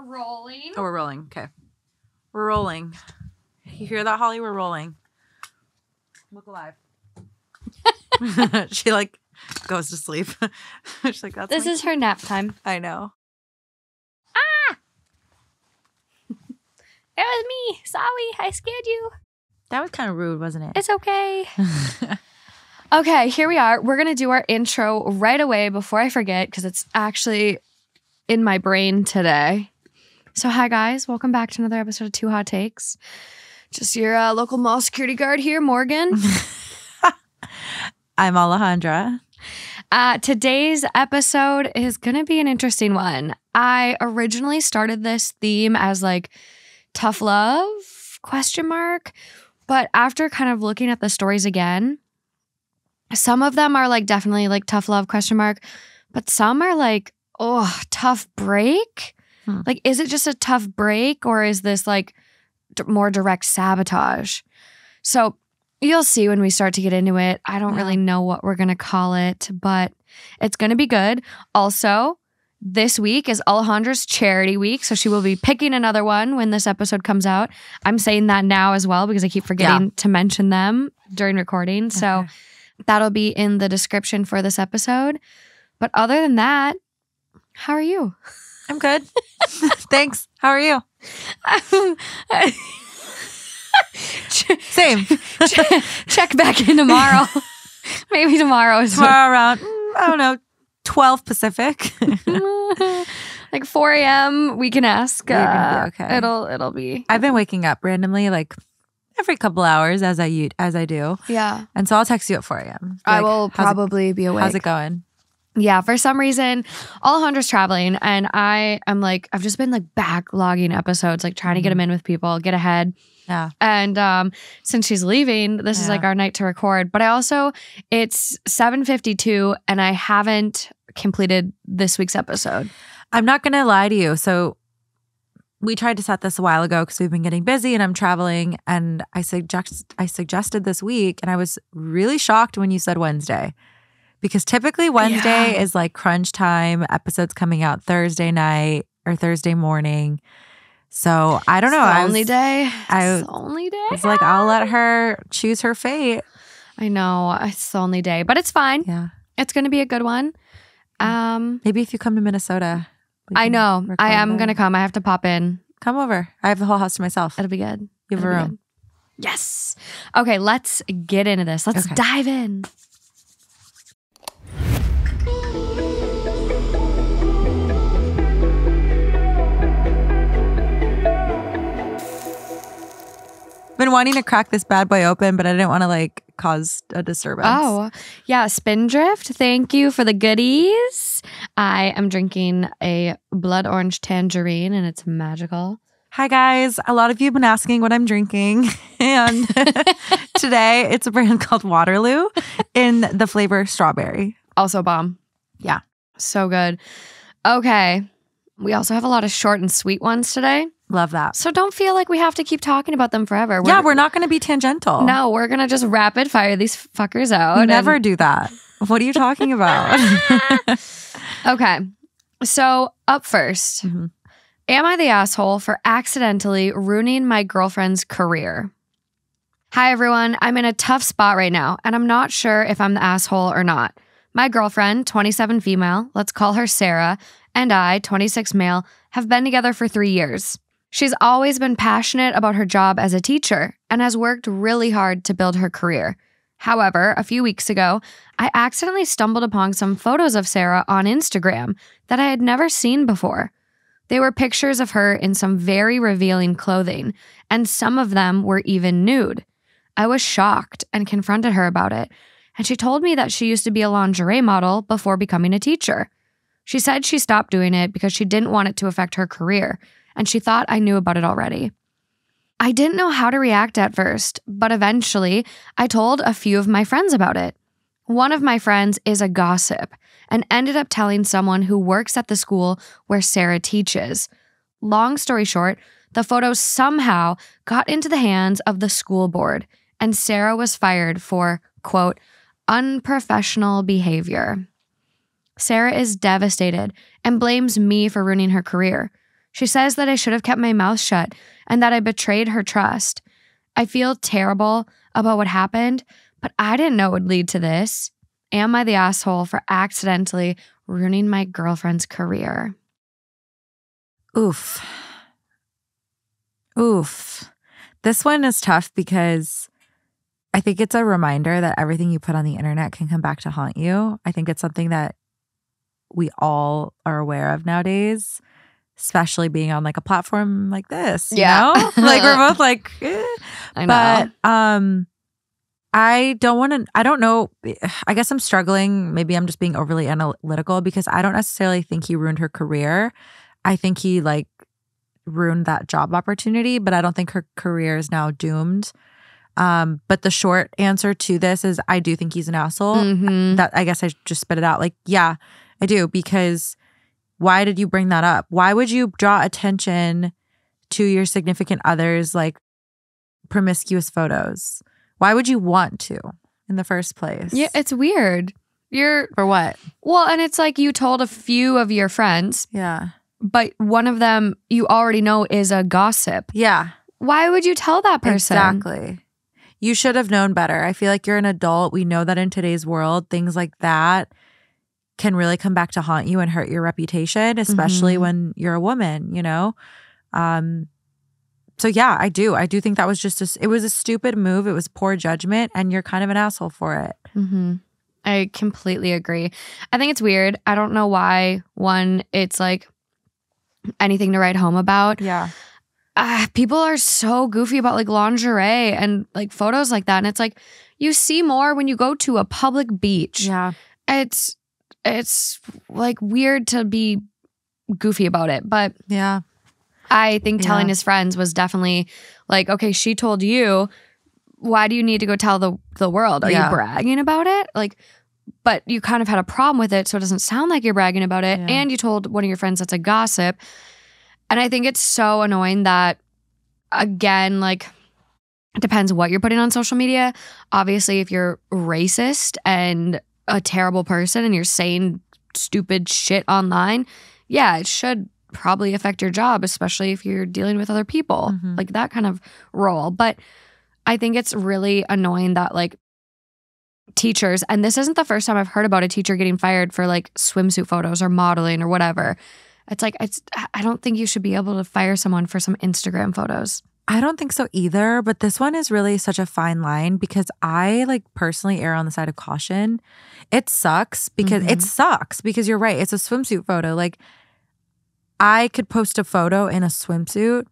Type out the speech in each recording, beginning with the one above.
We're rolling. Oh, we're rolling. Okay. We're rolling. You hear that, Holly? We're rolling. Look alive. she like goes to sleep. She's like, that's This my- is her nap time. I know. Ah! it was me. Sorry, I scared you. That was kind of rude, wasn't it? It's okay. okay, here we are. We're going to do our intro right away before I forget because it's actually in my brain today. So, hi, guys. Welcome back to another episode of Two Hot Takes. Just your uh, local mall security guard here, Morgan. I'm Alejandra. Uh, today's episode is going to be an interesting one. I originally started this theme as like tough love question mark, but after kind of looking at the stories again, some of them are like definitely like tough love question mark, but some are like oh tough break. Hmm. Like, is it just a tough break or is this like d- more direct sabotage? So you'll see when we start to get into it. I don't Yeah. really know what we're going to call it, but it's going to be good. Also, this week is Alejandra's charity week, so she will be picking another one when this episode comes out. I'm saying that now as well because I keep forgetting to mention them during recording. So that'll be in the description for this episode. But other than that, how are you? I'm good. Thanks. How are you? Same. Check back in tomorrow. Maybe tomorrow is Tomorrow around, mm, I don't know, 12 Pacific. like 4 a.m. We can ask. Uh, okay. It'll it'll be I've been waking up randomly like every couple hours as I as I do. yeah. And so I'll text you at 4 a.m. I like, will "How's it- probably be awake. How's it going? Yeah, for some reason, Alejandra's traveling, and I am like, I've just been like backlogging episodes, like trying to get Mhm. them in with people, get ahead. Yeah. And um, since she's leaving, this is like our night to record. But I also, it's seven fifty two, and I haven't completed this week's episode. I'm not going to lie to you. So we tried to set this a while ago because we've been getting busy and I'm traveling. And I suggest I suggested this week, and I was really shocked when you said Wednesday, because typically Wednesday Yeah. is like crunch time. Episodes coming out Thursday night or Thursday morning. So I don't know. It's the I was, only day. I It's the only day. It's like I'll let her choose her fate. I know it's the only day, but it's fine. Yeah. It's going to be a good one. Um, Maybe if you come to Minnesota. I know. I am going to come. I have to pop in. come over. I have the whole house to myself. It'll be good. You have a It'll be room. Yes. Okay, let's get into this. Let's Okay. dive in. Been wanting to crack this bad boy open, but I didn't want to like cause a disturbance. Oh, yeah. Spindrift, thank you for the goodies. I am drinking a blood orange tangerine and it's magical. Hi guys. A lot of you have been asking what I'm drinking. And today it's a brand called Waterloo in the flavor strawberry. Also, bomb. Yeah. So good. Okay. We also have a lot of short and sweet ones today. Love that. So don't feel like we have to keep talking about them forever. yeah, we're not going to be tangential. No, we're going to just rapid fire these fuckers out. We and- never do that. What are you talking about? Okay. So, up 1st Mhm. Am I the asshole for accidentally ruining my girlfriend's career? Hi, everyone. I'm in a tough spot right now, and I'm not sure if I'm the asshole or not. My girlfriend, 27 female, let's call her Sarah, and I, 26 male, have been together for three years. She's always been passionate about her job as a teacher and has worked really hard to build her career. However, a few weeks ago, I accidentally stumbled upon some photos of Sarah on Instagram that I had never seen before. They were pictures of her in some very revealing clothing, and some of them were even nude. I was shocked and confronted her about it, and she told me that she used to be a lingerie model before becoming a teacher. She said she stopped doing it because she didn't want it to affect her career, and she thought I knew about it already. I didn't know how to react at first, but eventually I told a few of my friends about it. One of my friends is a gossip and ended up telling someone who works at the school where Sarah teaches. Long story short, the photos somehow got into the hands of the school board, and Sarah was fired for, quote, unprofessional behavior. Sarah is devastated and blames me for ruining her career. She says that I should have kept my mouth shut and that I betrayed her trust. I feel terrible about what happened, but I didn't know it would lead to this. Am I the asshole for accidentally ruining my girlfriend's career? Oof. Oof. This one is tough because I think it's a reminder that everything you put on the internet can come back to haunt you. I think it's something that we all are aware of nowadays, especially being on like a platform like this. You Yeah. know? like we're both like, eh. I know. but um I don't want to I don't know I guess I'm struggling maybe I'm just being overly analytical because I don't necessarily think he ruined her career. I think he like ruined that job opportunity, but I don't think her career is now doomed. Um but the short answer to this is I do think he's an asshole. Mhm. That I guess I just spit it out like yeah, I do because why did you bring that up? Why would you draw attention to your significant other's like promiscuous photos? Why would you want to in the first place? yeah, it's weird. You're For what? well, and it's like you told a few of your friends, Yeah. but one of them you already know is a gossip. Yeah. Why would you tell that person? Exactly. You should have known better. I feel like you're an adult. We know that in today's world, things like that can really come back to haunt you and hurt your reputation, especially Mhm. when you're a woman, you know? Um so yeah, I do. I do think that was just a, it was a stupid move. It was poor judgment and you're kind of an asshole for it. hmm I completely agree. I think it's weird. I don't know why. One, it's like anything to write home about. Yeah. uh, people are so goofy about like lingerie and like photos like that. And it's like you see more when you go to a public beach. Yeah. It's it's like weird to be goofy about it. But Yeah. I think telling Yeah. his friends was definitely like, okay, she told you. Why do you need to go tell the the world? Are Yeah. you bragging about it? Like but you kind of had a problem with it, so it doesn't sound like you're bragging about it. Yeah. And you told one of your friends that's a gossip. And I think it's so annoying that, again, like, it depends what you're putting on social media. Obviously, if you're racist and a terrible person and you're saying stupid shit online, yeah, it should probably affect your job, especially if you're dealing with other people, Mhm. like that kind of role. But I think it's really annoying that, like, teachers, and this isn't the first time I've heard about a teacher getting fired for like swimsuit photos or modeling or whatever. It's like it's I don't think you should be able to fire someone for some Instagram photos. I don't think so either, but this one is really such a fine line because I like personally err on the side of caution. It sucks because it Mhm. sucks because you're right. It's a swimsuit photo. Like I could post a photo in a swimsuit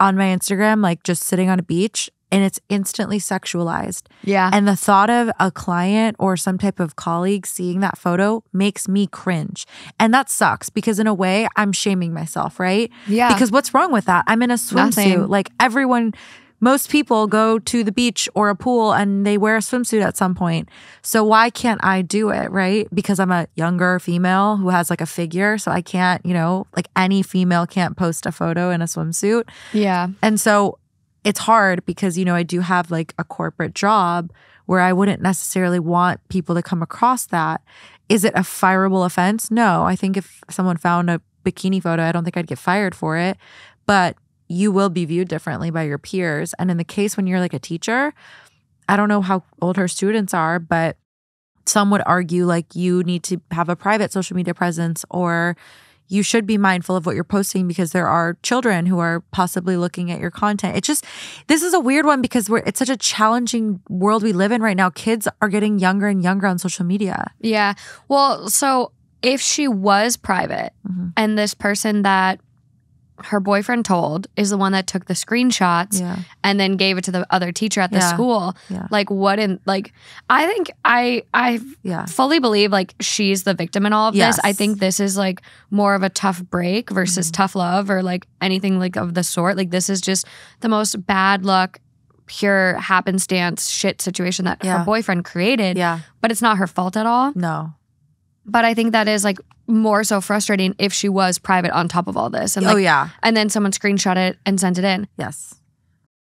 on my Instagram, like just sitting on a beach, and it's instantly sexualized. Yeah. And the thought of a client or some type of colleague seeing that photo makes me cringe. And that sucks because, in a way, I'm shaming myself, right? yeah. Because what's wrong with that? I'm in a swimsuit. Nothing. Like everyone, most people go to the beach or a pool and they wear a swimsuit at some point. So why can't I do it, right? Because I'm a younger female who has like a figure. So I can't, you know, like any female can't post a photo in a swimsuit. yeah. And so it's hard because, you know, I do have like a corporate job where I wouldn't necessarily want people to come across that. Is it a fireable offense? No. I think if someone found a bikini photo, I don't think I'd get fired for it. But you will be viewed differently by your peers. And in the case when you're like a teacher, I don't know how old her students are, but some would argue like you need to have a private social media presence or you should be mindful of what you're posting because there are children who are possibly looking at your content. It just this is a weird one because we're it's such a challenging world we live in right now. Kids are getting younger and younger on social media. Yeah. Well, so if she was private Mhm. and this person that her boyfriend told is the one that took the screenshots Yeah. and then gave it to the other teacher at the Yeah. school, Yeah. like what in like I think I I Yeah. fully believe like she's the victim in all of Yes. this. I think this is like more of a tough break versus Mhm. tough love or like anything like of the sort. Like this is just the most bad luck, pure happenstance shit situation that her boyfriend created. Yeah. But it's not her fault at all. No. But I think that is like more so frustrating if she was private on top of all this. And like oh yeah. and then someone screenshot it and sent it in. Yes.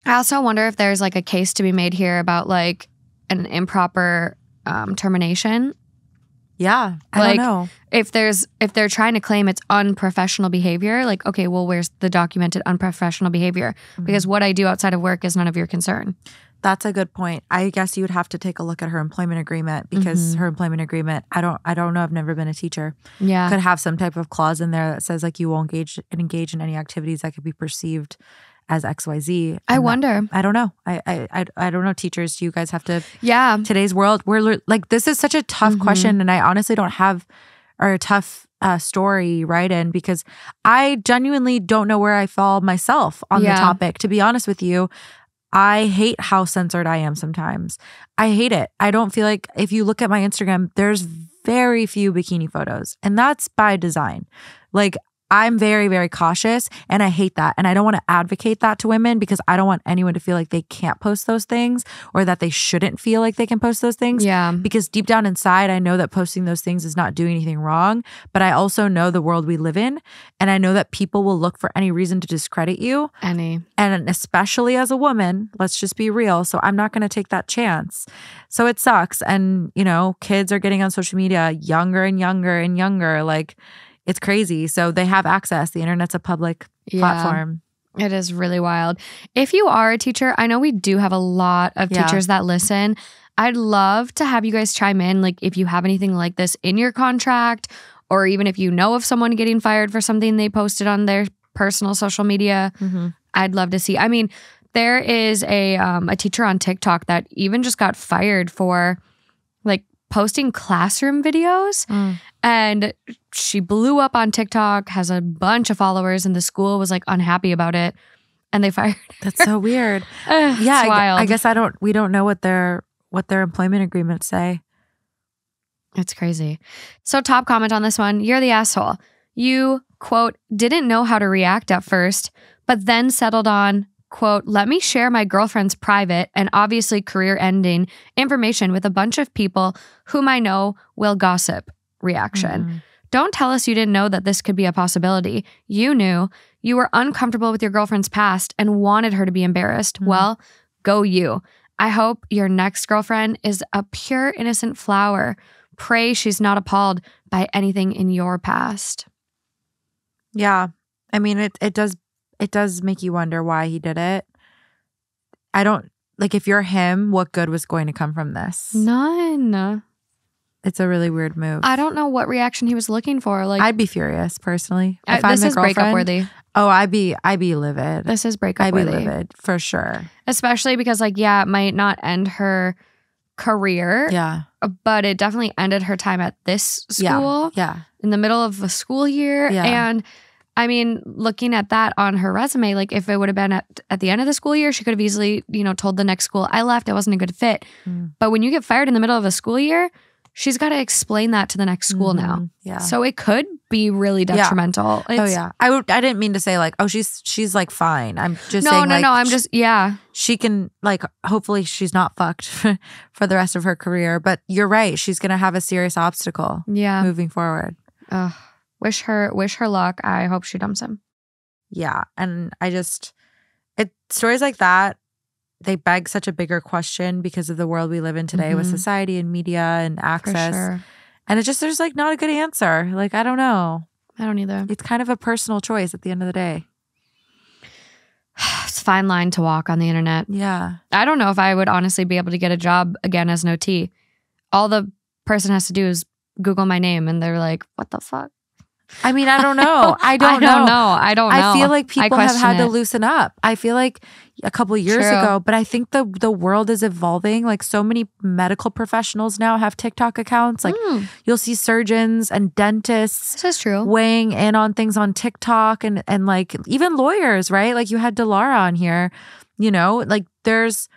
I also wonder if there's like a case to be made here about like an improper um, termination. Yeah. I Like, don't know. If there's if they're trying to claim it's unprofessional behavior, like okay, well, where's the documented unprofessional behavior? Mm-hmm. Because what I do outside of work is none of your concern. That's a good point. I guess you would have to take a look at her employment agreement because Mhm. her employment agreement, I don't I don't know, I've never been a teacher. Yeah. Could have some type of clause in there that says like you won't engage and engage in any activities that could be perceived as XYZ. I that- wonder. I don't know. I, I I I don't know teachers, do you guys have to Yeah. today's world we're like this is such a tough Mhm. question and i honestly don't have or a tough uh, story right in because i genuinely don't know where i fall myself on Yeah. the topic to be honest with you i hate how censored i am sometimes. I hate it. I don't feel like if you look at my instagram there's very few bikini photos and that's by design. Like I'm very, very cautious and I hate that. And I don't want to advocate that to women because I don't want anyone to feel like they can't post those things or that they shouldn't feel like they can post those things. Yeah. Because deep down inside, I know that posting those things is not doing anything wrong. But I also know the world we live in. And I know that people will look for any reason to discredit you. Any. And especially as a woman, let's just be real. So I'm not going to take that chance. So it sucks. And, you know, kids are getting on social media younger and younger and younger. Like, it's crazy. So they have access. The internet's a public Yeah. platform. It is really wild. If you are a teacher, I know we do have a lot of Yeah. teachers that listen. I'd love to have you guys chime in. Like, if you have anything like this in your contract, or even if you know of someone getting fired for something they posted on their personal social media, I'd love to see. I mean, there is a um, a teacher on TikTok that even just got fired for like posting classroom videos Mm. And she blew up on TikTok, has a bunch of followers, and the school was like unhappy about it, and they fired. Her. That's so weird. Ugh, yeah, it's I. I guess I don't. We don't know what their what their employment agreements say. it's crazy. So, top comment on this one: You're the asshole. You quote didn't know how to react at first, but then settled on quote let me share my girlfriend's private and obviously career-ending information with a bunch of people whom I know will gossip. Reaction. Mhm. Don't tell us you didn't know that this could be a possibility. You knew. You were uncomfortable with your girlfriend's past and wanted her to be embarrassed. Mhm. Well, go you. I hope your next girlfriend is a pure, innocent flower. Pray she's not appalled by anything in your past. Yeah, I mean it. It does. It does make you wonder why he did it. I don't like if you're him. What good was going to come from this? None. It's a really weird move. I don't know what reaction he was looking for. Like, I'd be furious personally. I- If I'm this the is breakup worthy. Oh, I'd be. I'd be livid. This is breakup I'd be worthy. livid for sure. Especially because, like, yeah, it might not end her career, Yeah. but it definitely ended her time at this school. Yeah. in the middle of a school year. Yeah. And I mean, looking at that on her resume, like if it would have been at, at the end of the school year, she could have easily, you know, told the next school, I left, it wasn't a good fit. Mm. But when you get fired in the middle of a school year, she's got to explain that to the next school now. Mhm. Yeah. So it could be really Yeah. detrimental. oh yeah. I. I didn't mean to say like. Oh, she's she's like fine. I'm just No, saying. no, like, no. I'm sh- just, yeah. she can like hopefully she's not fucked for the rest of her career but you're right she's gonna have a serious obstacle Yeah. moving forward Ugh. Wish her, wish her luck. I hope she dumps him. yeah and i just it stories like that they beg such a bigger question because of the world we live in today with Mhm. society and media and access sure. and it just there's like not a good answer like i don't know I don't either. it's kind of a personal choice at the end of the day It's a fine line to walk on the internet. yeah I don't know if I would honestly be able to get a job again as an OT. All the person has to do is Google my name and they're like, what the fuck? I mean i don't know i don't, know. I don't know. I feel like people have had to loosen up. I feel like a couple years True. ago, but I think the the world is evolving. Like so many medical professionals now have TikTok accounts. Like Hmm, you'll see surgeons and dentists this is true. weighing in on things on TikTok and and like even lawyers, right? Like you had Delara on here, you know, like there's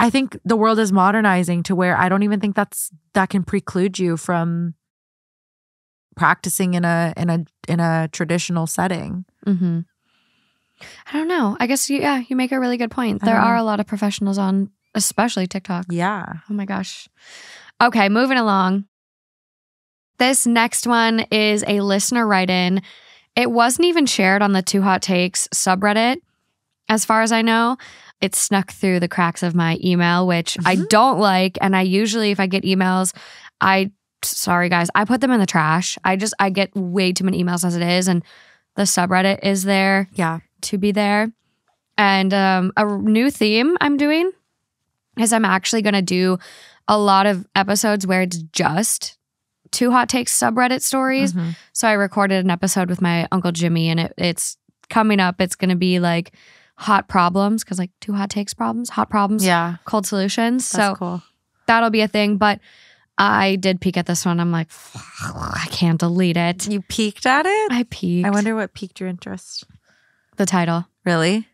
I think the world is modernizing to where I don't even think that's that can preclude you from practicing in a in a in a traditional setting. Mm-hmm. I don't know. I guess, yeah, you make a really good point. There are a lot of professionals on, especially TikTok. Yeah. Oh my gosh. Okay, moving along. This next one is a listener write in. It wasn't even shared on the Two Hot Takes subreddit, as far as I know. It snuck through the cracks of my email, which I Mhm. don't like. And I usually, if I get emails, I sorry guys, I put them in the trash. I just I get way too many emails as it is, and the subreddit is there Yeah. to be there. And um, a new theme I'm doing is I'm actually going to do a lot of episodes where it's just two hot takes subreddit stories. Mhm. So I recorded an episode with my uncle Jimmy, and it, it's coming up. It's going to be like hot problems because like two hot takes problems, hot problems, Yeah. cold solutions. That's so cool. that'll be a thing. But I did peek at this one. I'm like, I can't delete it. You peeked at it? I peeked. I wonder what piqued your interest. the title. Really?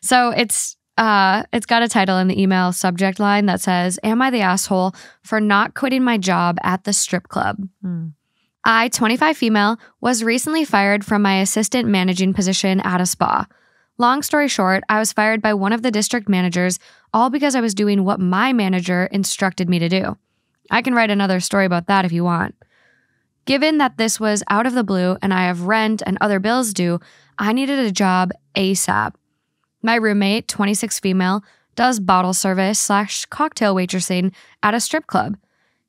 So it's uh it's got a title in the email subject line that says, Am I the asshole for not quitting my job at the strip club? Hmm. I, 25 female, was recently fired from my assistant managing position at a spa. Long story short, I was fired by one of the district managers, all because I was doing what my manager instructed me to do. I can write another story about that if you want. Given that this was out of the blue and I have rent and other bills due, I needed a job ASAP. My roommate, 26 female, does bottle service slash cocktail waitressing at a strip club.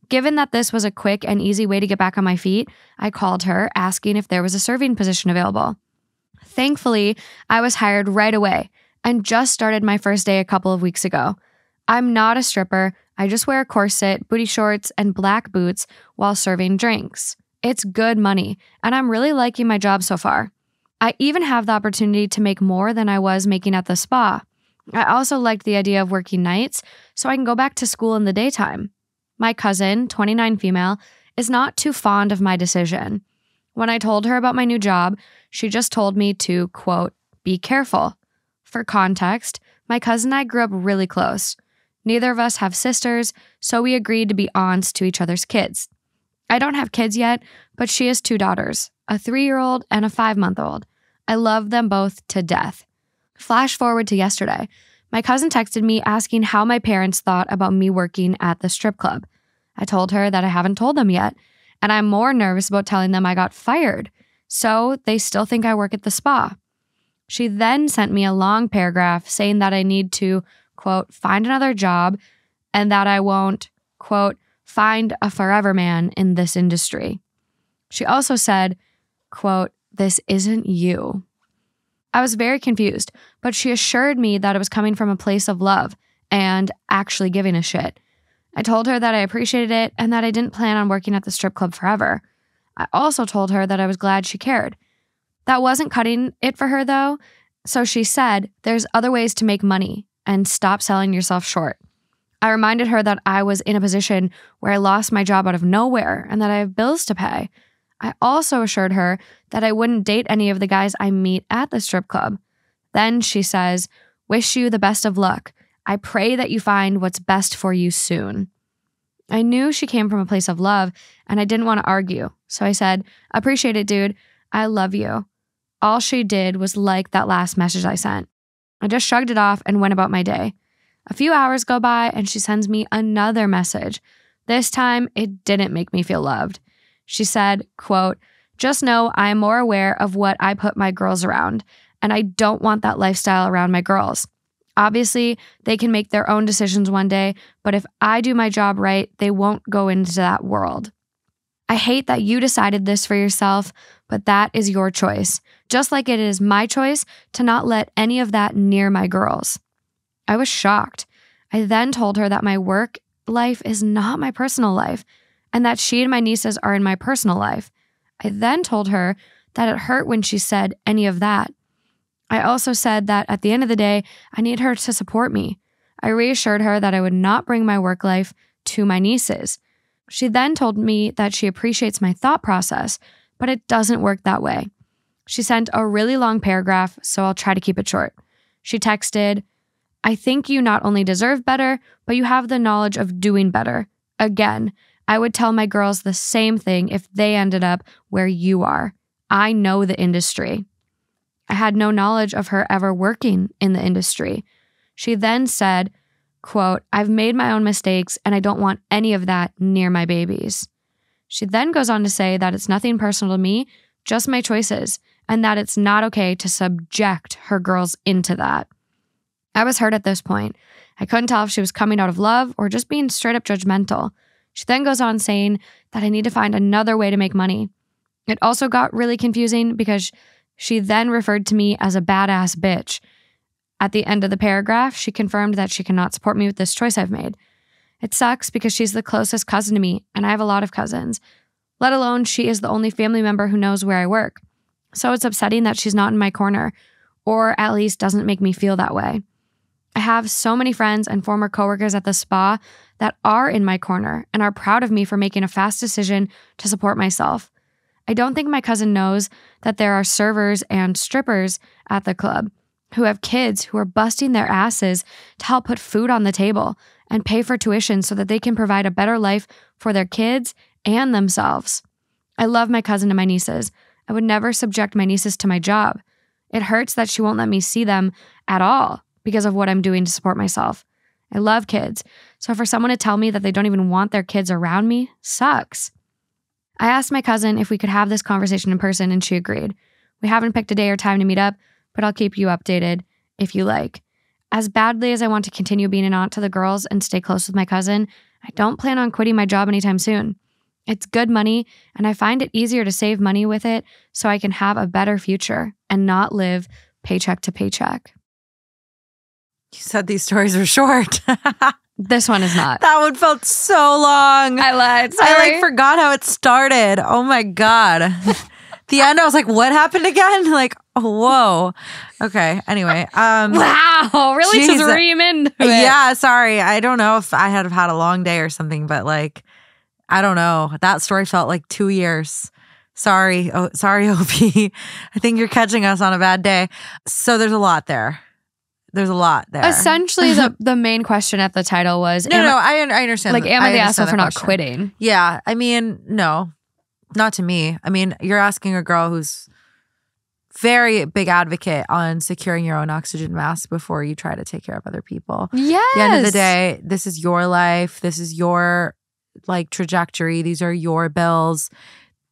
Given that this was a quick and easy way to get back on my feet, I called her asking if there was a serving position available. Thankfully, I was hired right away and just started my first day a couple of weeks ago. I'm not a stripper, I just wear a corset, booty shorts, and black boots while serving drinks. It's good money, and I'm really liking my job so far. I even have the opportunity to make more than I was making at the spa. I also liked the idea of working nights so I can go back to school in the daytime. My cousin, 29 female, is not too fond of my decision. When I told her about my new job, she just told me to, quote, be careful. For context, my cousin and I grew up really close. Neither of us have sisters, so we agreed to be aunts to each other's kids. I don't have kids yet, but she has two daughters, a three year old and a five month old. I love them both to death. Flash forward to yesterday. My cousin texted me asking how my parents thought about me working at the strip club. I told her that I haven't told them yet, and I'm more nervous about telling them I got fired, so they still think I work at the spa. She then sent me a long paragraph saying that I need to, quote, find another job and that I won't, quote, find a forever man in this industry. She also said, quote, this isn't you. I was very confused, but she assured me that it was coming from a place of love and actually giving a shit. I told her that I appreciated it and that I didn't plan on working at the strip club forever. I also told her that I was glad she cared. That wasn't cutting it for her though, so she said, There's other ways to make money and stop selling yourself short. I reminded her that I was in a position where I lost my job out of nowhere and that I have bills to pay. I also assured her that I wouldn't date any of the guys I meet at the strip club. Then she says, Wish you the best of luck. I pray that you find what's best for you soon. I knew she came from a place of love and I didn't want to argue. So I said, Appreciate it, dude. I love you. All she did was like that last message I sent. I just shrugged it off and went about my day. A few hours go by and she sends me another message. This time it didn't make me feel loved. She said, quote, just know I am more aware of what I put my girls around, and I don't want that lifestyle around my girls. Obviously, they can make their own decisions one day, but if I do my job right, they won't go into that world. I hate that you decided this for yourself, but that is your choice, just like it is my choice to not let any of that near my girls. I was shocked. I then told her that my work life is not my personal life and that she and my nieces are in my personal life. I then told her that it hurt when she said any of that. I also said that at the end of the day, I need her to support me. I reassured her that I would not bring my work life to my nieces. She then told me that she appreciates my thought process, but it doesn't work that way. She sent a really long paragraph, so I'll try to keep it short. She texted, I think you not only deserve better, but you have the knowledge of doing better. Again, I would tell my girls the same thing if they ended up where you are. I know the industry. I had no knowledge of her ever working in the industry. She then said, quote, I've made my own mistakes and I don't want any of that near my babies. She then goes on to say that it's nothing personal to me, just my choices, and that it's not okay to subject her girls into that. I was hurt at this point. I couldn't tell if she was coming out of love or just being straight up judgmental. She then goes on saying that I need to find another way to make money. It also got really confusing because she then referred to me as a badass bitch. At the end of the paragraph, she confirmed that she cannot support me with this choice I've made. It sucks because she's the closest cousin to me, and I have a lot of cousins, let alone she is the only family member who knows where I work. So it's upsetting that she's not in my corner, or at least doesn't make me feel that way. I have so many friends and former coworkers at the spa that are in my corner and are proud of me for making a fast decision to support myself. I don't think my cousin knows that there are servers and strippers at the club who have kids who are busting their asses to help put food on the table and pay for tuition so that they can provide a better life for their kids and themselves. I love my cousin and my nieces. I would never subject my nieces to my job. It hurts that she won't let me see them at all because of what I'm doing to support myself. I love kids, so for someone to tell me that they don't even want their kids around me sucks. I asked my cousin if we could have this conversation in person, and she agreed. We haven't picked a day or time to meet up, but I'll keep you updated if you like. As badly as I want to continue being an aunt to the girls and stay close with my cousin, I don't plan on quitting my job anytime soon. It's good money, and I find it easier to save money with it so I can have a better future and not live paycheck to paycheck. You said these stories were short. This one is not. that one felt so long. I lied. Sorry. I like forgot how it started. Oh my god. the end, I was like, what happened again? Like, whoa. Okay. Anyway. Um wow, really just ream into it. Yeah, sorry. I don't know if I had had a long day or something, but like, I don't know. That story felt like two years. Sorry. Oh, sorry, OP. I think you're catching us on a bad day. So there's a lot there. There's a lot there. Essentially, the, the main question at the title was no, no, I- I, understand. like, am I the asshole for not question. quitting? Yeah. I mean, no, not to me. I mean, you're asking a girl who's very big advocate on securing your own oxygen mask before you try to take care of other people. Yeah. At the end of the day, this is your life. This is your like trajectory. These are your bills.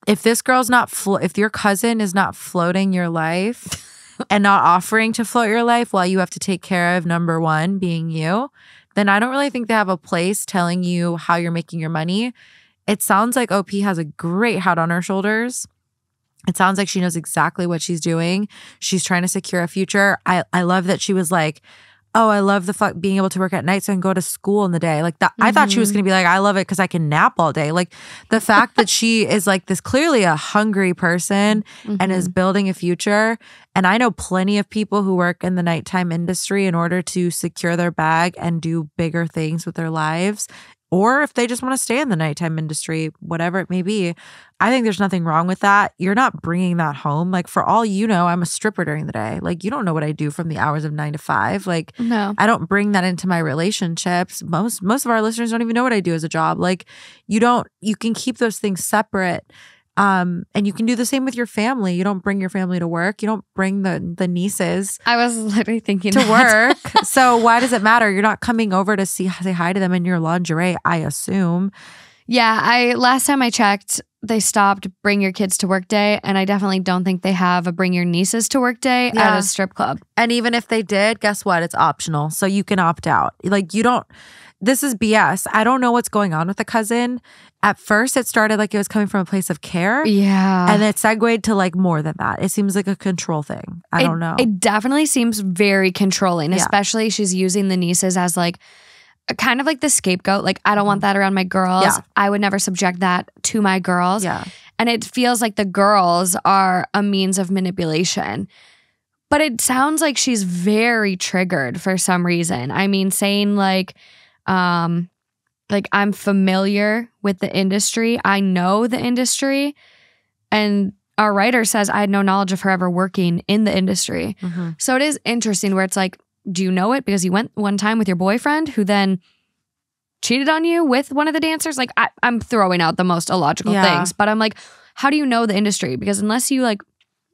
If this girl's not, flo- if your cousin is not floating your life and not offering to float your life while you have to take care of number one being you, then I don't really think they have a place telling you how you're making your money. It sounds like OP has a great head on her shoulders. It sounds like she knows exactly what she's doing. She's trying to secure a future. I, I love that she was like, Oh, I love the fuck being able to work at night so I can go to school in the day. Like that I thought she was Mhm. gonna be like, I love it because I can nap all day. Like the fact that she is like this clearly a hungry person and is building a future. And I know plenty of people who work in the nighttime industry in order to secure their bag and do bigger things with their lives. Or if they just want to stay in the nighttime industry, whatever it may be. I think there's nothing wrong with that. You're not bringing that home. Like, for all you know, I'm a stripper during the day. Like, you don't know what I do from the hours of nine to five. Like, no. I don't bring that into my relationships. Most most of our listeners don't even know what I do as a job. Like you don't you can keep those things separate. Um and you can do the same with your family. You don't bring your family to work. You don't bring the the nieces I was literally thinking to that. work. so why does it matter? You're not coming over to see say hi to them in your lingerie, I assume. Yeah, I last time I checked, they stopped bring your kids to work day, and I definitely don't think they have a bring your nieces to work day at a strip club. And even if they did, guess what? It's optional. So you can opt out. Like you don't this is BS. I don't know what's going on with the cousin. At first it started like it was coming from a place of care. Yeah, and it segued to like more than that. It seems like a control thing. I It- don't know. It definitely seems very controlling, Yeah. especially she's using the nieces as like kind of like the scapegoat. Like, I don't want that around my girls. Mm-hmm. Yeah. I would never subject that to my girls. yeah, And it feels like the girls are a means of manipulation. But it sounds like she's very triggered for some reason. I mean, saying like, um, like I'm familiar with the industry. I know the industry. And our writer says I had no knowledge of her ever working in the industry. Mhm. So it is interesting where it's like, do you know it because you went one time with your boyfriend who then cheated on you with one of the dancers? Like, I, I'm throwing out the most illogical Yeah. things, but I'm like, how do you know the industry? Because unless you like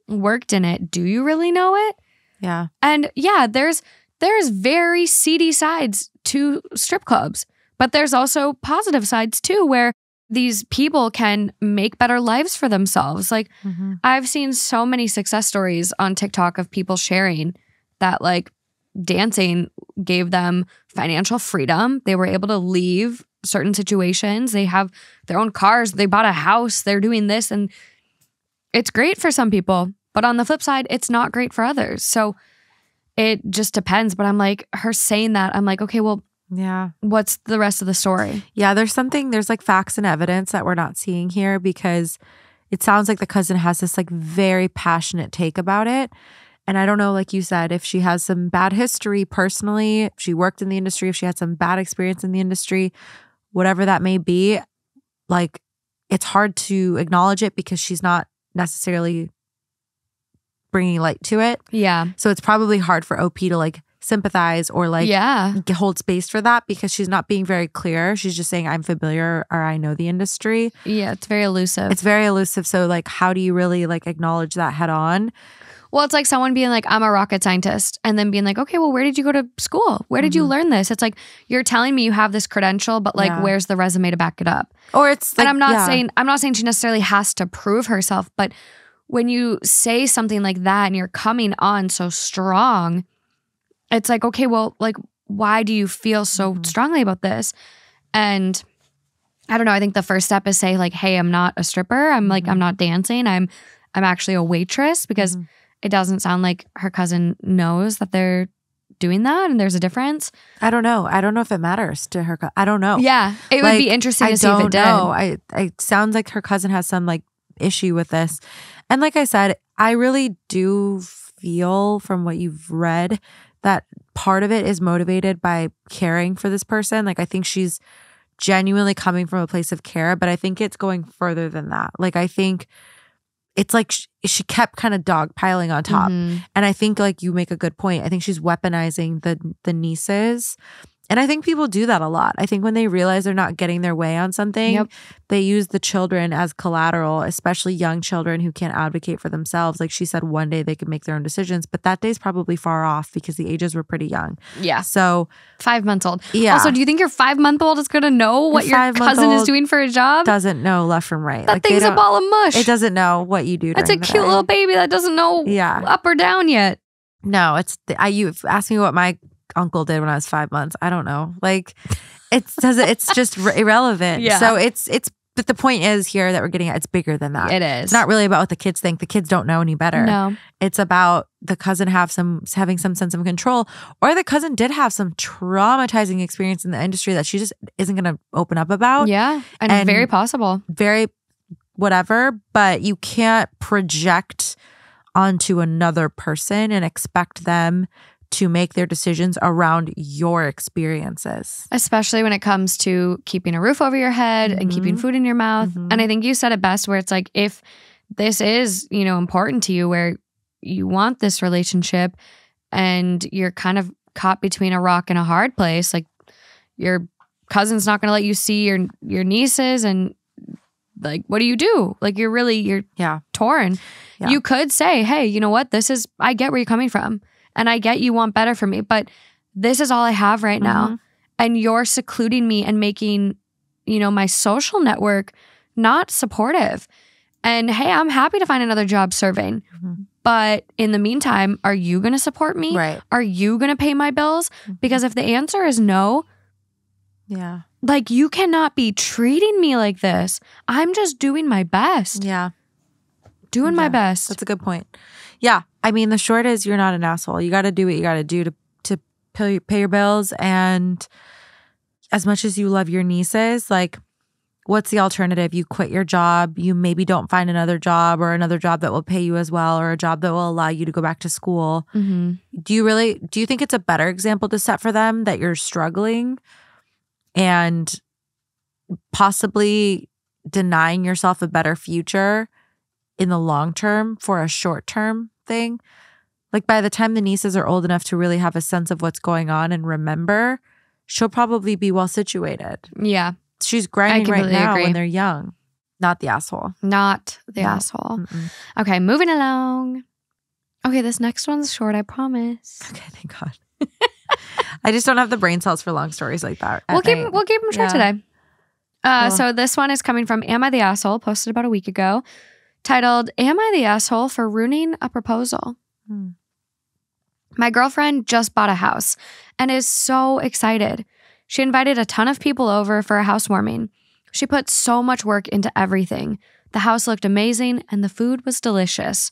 worked in it, do you really know it? yeah, And yeah, there's there's very seedy sides to strip clubs, but there's also positive sides too, where these people can make better lives for themselves. Like Mhm. I've seen so many success stories on TikTok of people sharing that like dancing gave them financial freedom. They were able to leave certain situations. They have their own cars. They bought a house. They're doing this. And it's great for some people. But on the flip side, it's not great for others. So it just depends. But I'm like, her saying that, I'm like, okay, well, Yeah. what's the rest of the story? Yeah, there's something, there's like facts and evidence that we're not seeing here because it sounds like the cousin has this like very passionate take about it. And I don't know, like you said, if she has some bad history personally, if she worked in the industry, if she had some bad experience in the industry, whatever that may be, like it's hard to acknowledge it because she's not necessarily bringing light to it. Yeah. So it's probably hard for OP to like sympathize or like yeah. hold space for that because she's not being very clear. She's just saying, I'm familiar or I know the industry. Yeah. It's very elusive. It's very elusive. So, like, how do you really like acknowledge that head on? Well, it's like someone being like, I'm a rocket scientist, and then being like, okay, well, where did you go to school? Where did you Mhm. learn this? It's like, you're telling me you have this credential, but like, Yeah. where's the resume to back it up? Or it's like, and I'm not yeah. saying, I'm not saying she necessarily has to prove herself, but when you say something like that and you're coming on so strong, it's like, okay, well, like, why do you feel so Mhm. strongly about this? And I don't know. I think the first step is say like, "Hey, I'm not a stripper. I'm like, Mhm. I'm not dancing. I'm, I'm actually a waitress." Because Mhm. it doesn't sound like her cousin knows that they're doing that and there's a difference. I don't know. I don't know if it matters to her. co- I don't know. Yeah, it would be Like, interesting I to see don't if it did. know. I, I it sounds like her cousin has some like issue with this. And like I said, I really do feel from what you've read that part of it is motivated by caring for this person. Like I think she's genuinely coming from a place of care, but I think it's going further than that. Like I think it's like sh- she kept kind of dogpiling on top. Mhm. And I think like you make a good point. I think she's weaponizing the the nieces. And I think people do that a lot. I think when they realize they're not getting their way on something, Yep. they use the children as collateral, especially young children who can't advocate for themselves. Like she said, one day they could make their own decisions, but that day's probably far off because the ages were pretty young. Yeah, So, five months old. yeah. Also, do you think your five month old is going to know what your cousin is doing for a job? doesn't know left from right. that Like, thing's a ball of mush. It doesn't know what you do. That's a cute little baby that doesn't know Yeah. up or down yet. No, it's the, I. You asked me what my uncle did when I was five months. I don't know. Like, it does. It's just r- irrelevant. Yeah. So it's it's. But the point is here that we're getting at. It's bigger than that. It is. It's not really about what the kids think. The kids don't know any better. No. It's about the cousin have some having some sense of control, or the cousin did have some traumatizing experience in the industry that she just isn't going to open up about. Yeah. And, And- very possible. Very whatever, but you can't project onto another person and expect them to make their decisions around your experiences. Especially when it comes to keeping a roof over your head and keeping Mhm. food in your mouth. Mhm. And I think you said it best where it's like, if this is, you know, important to you, where you want this relationship and you're kind of caught between a rock and a hard place, like your cousin's not going to let you see your your nieces and like what do you do like you're really you're Yeah. torn Yeah. you could say hey you know what this is i get where you're coming from and i get you want better for me but this is all i have right now Mhm. and you're secluding me and making you know my social network not supportive and hey i'm happy to find another job serving Mhm. but in the meantime are you going to support me Right. are you going to pay my bills because if the answer is no Yeah. like you cannot be treating me like this i'm just doing my best Yeah. doing my best That's a good point. Yeah. I mean, the short is you're not an asshole. You got to do what you got to do to to pay, pay your bills. And as much as you love your nieces, like, what's the alternative? You quit your job. You maybe don't find another job or another job that will pay you as well, or a job that will allow you to go back to school. hmm Do you really? Do you think it's a better example to set for them that you're struggling and possibly denying yourself a better future in the long term for a short term thing. Like by the time the nieces are old enough to really have a sense of what's going on and remember, she'll probably be well situated. yeah She's grinding right now agree. when they're young, not the asshole. not the No. asshole Mm-mm. okay moving along okay this next one's short i promise Okay, thank God. I just don't have the brain cells for long stories like that. we'll keep night. we'll keep them short Yeah. today uh, Cool. so this one is coming from am i the asshole posted about a week ago titled am i the asshole for ruining a proposal Hmm. My girlfriend just bought a house and is so excited. She invited a ton of people over for a housewarming. She put so much work into everything. The house looked amazing and the food was delicious.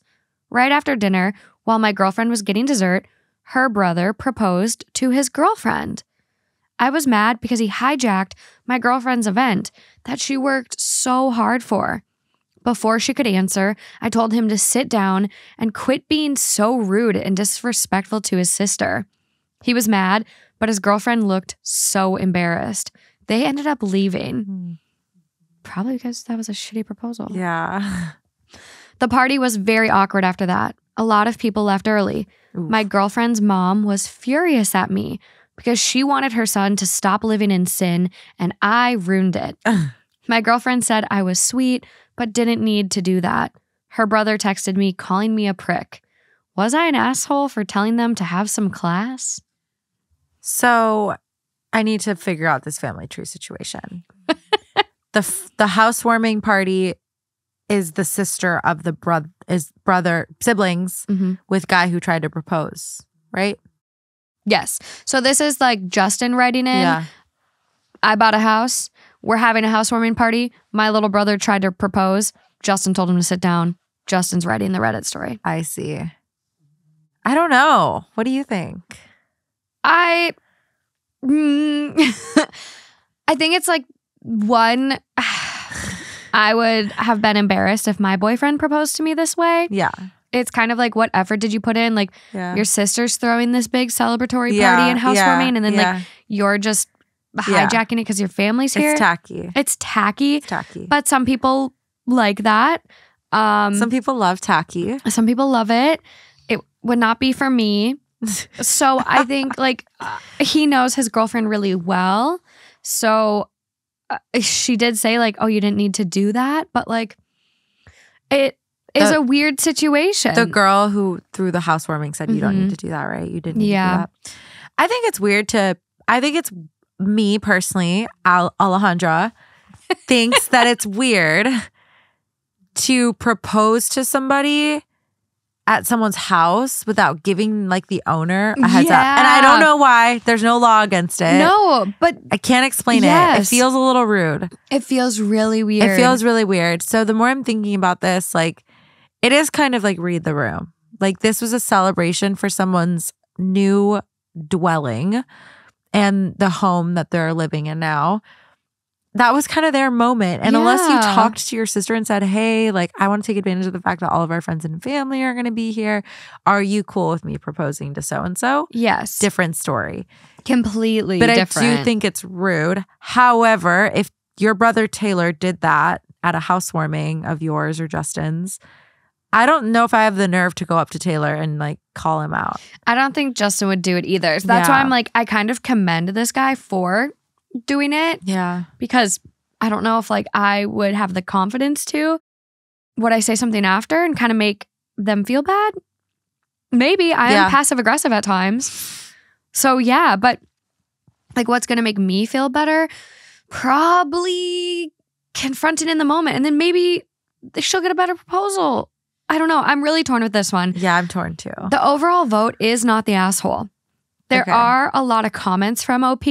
Right after dinner, while my girlfriend was getting dessert, her brother proposed to his girlfriend. I was mad because he hijacked my girlfriend's event that she worked so hard for. Before she could answer, I told him to sit down and quit being so rude and disrespectful to his sister. He was mad, but his girlfriend looked so embarrassed. They ended up leaving. Hmm. Probably because that was a shitty proposal. Yeah. The party was very awkward after that. A lot of people left early. Oof. My girlfriend's mom was furious at me because she wanted her son to stop living in sin and I ruined it. My girlfriend said I was sweet, but didn't need to do that. Her brother texted me calling me a prick. Was I an asshole for telling them to have some class? So I need to figure out this family tree situation. the f- the housewarming party is the sister of the brother is brother siblings Mm-hmm. with guy who tried to propose, right? Yes. So this is like Justin writing in. yeah. I bought a house. We're having a housewarming party. My little brother tried to propose. Justin told him to sit down. Justin's writing the Reddit story. I see. I don't know. What do you think? I, mm, I think it's like one. I would have been embarrassed if my boyfriend proposed to me this way. Yeah. It's kind of like, what effort did you put in? Like, Yeah. your sister's throwing this big celebratory yeah, party and housewarming, yeah, and then yeah. like you're just Yeah. hijacking it because your family's here. it's tacky. it's tacky, It's tacky. but some people like that. Um, Some people love tacky. some people love it. It would not be for me. So I think like uh, he knows his girlfriend really well. So uh, she did say like, "Oh, you didn't need to do that," but like it is The- a weird situation. The girl who threw the housewarming said you don't Mhm. need to do that, right? You didn't need Yeah. to do that. I think it's weird to I think it's me personally, Al- Alejandra, thinks that it's weird to propose to somebody at someone's house without giving like the owner a heads up. And I don't know why. There's no law against it. no, but I can't explain it. It feels a little rude. it feels really weird. It feels really weird. So the more I'm thinking about this, like it is kind of like read the room. Like this was a celebration for someone's new dwelling and the home that they're living in now. That was kind of their moment. And unless you talked to your sister and said, Hey, like I want to take advantage of the fact that all of our friends and family are gonna be here. Are you cool with me proposing to so and so? yes, Different story completely but different. I do think it's rude. However, if your brother Taylor did that at a housewarming of yours or Justin's, I don't know if I have the nerve to go up to Taylor and like call him out. I don't think Justin would do it either. So that's why I'm like, I kind of commend this guy for doing it Yeah. because I don't know if like I would have the confidence to. Would I say something after and kind of make them feel bad? Maybe I Yeah. am passive aggressive at times. So yeah, but like what's going to make me feel better? Probably confronting in the moment and then maybe she'll get a better proposal. I don't know. I'm really torn with this one. Yeah, I'm torn too. The overall vote is not the asshole. There Okay. are a lot of comments from OP,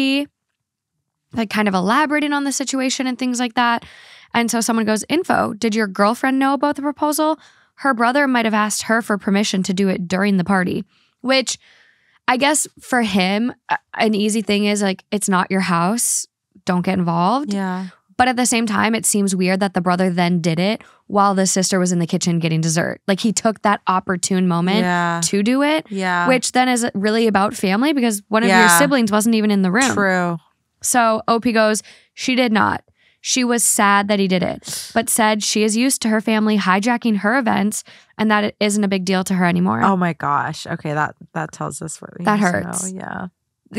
like kind of elaborating on the situation and things like that. And so someone goes, Info, did your girlfriend know about the proposal? Her brother might have asked her for permission to do it during the party, which I guess for him, an easy thing is like, it's not your house. Don't get involved. yeah. But at the same time, it seems weird that the brother then did it while the sister was in the kitchen getting dessert. Like he took that opportune moment Yeah. to do it, Yeah. which then is really about family because one of your siblings wasn't even in the room. True. So OP goes, she did not. She was sad that he did it, but said she is used to her family hijacking her events and that it isn't a big deal to her anymore. Oh my gosh. Okay, that that tells us what we That hurts. Yeah.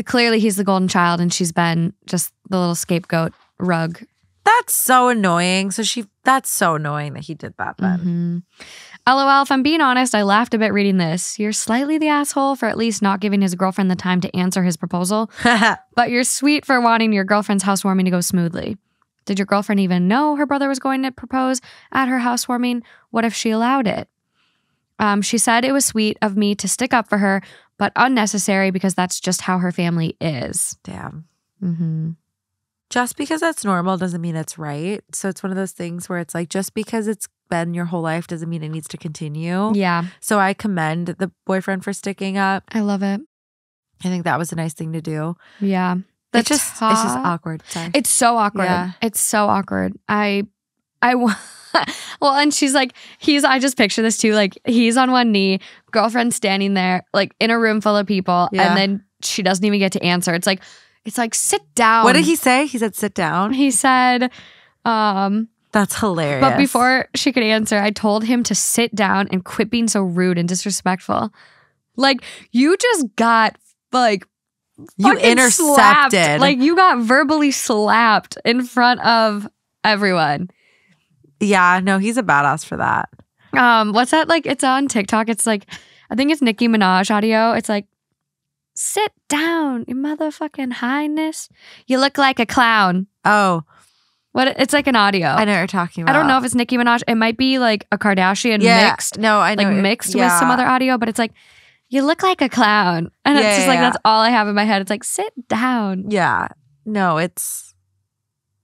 Clearly, he's the golden child and she's been just the little scapegoat rug That's so annoying. So she that's so annoying that he did that then. Mhm. LOL, if I'm being honest, I laughed a bit reading this. You're slightly the asshole for at least not giving his girlfriend the time to answer his proposal, but you're sweet for wanting your girlfriend's housewarming to go smoothly. Did your girlfriend even know her brother was going to propose at her housewarming? What if she allowed it? Um, she said it was sweet of me to stick up for her, but unnecessary because that's just how her family is. Damn. Mm-hmm. Just because that's normal doesn't mean it's right. So it's one of those things where it's like just because it's been your whole life doesn't mean it needs to continue. Yeah, So I commend the boyfriend for sticking up. I love it. I think that was a nice thing to do. Yeah. It's just it's just awkward. Sorry. It's so awkward. Yeah. It's so awkward. I, I, well, and she's like, he's, I just picture this too. Like, he's on one knee, girlfriend standing there, like in a room full of people, Yeah. and then she doesn't even get to answer. It's like, it's like, sit down. what did he say? He said sit down. He said, um, That's hilarious. but before she could answer, I told him to sit down and quit being so rude and disrespectful. Like, you just got like you fucking slapped. intercepted. Like you got verbally slapped in front of everyone. yeah, no, he's a badass for that. Um, what's that like? It's on TikTok. It's like I think it's Nicki Minaj audio. It's like, sit down, your motherfucking highness. You look like a clown. Oh, What? It's like an audio. I know what you're talking about. I don't know if it's Nicki Minaj. It might be like a Kardashian yeah, mixed, No, I know. like mixed with some other audio. But it's like, you look like a clown, and Yeah, it's just yeah, like yeah. that's all I have in my head. It's like, sit down. Yeah. No, it's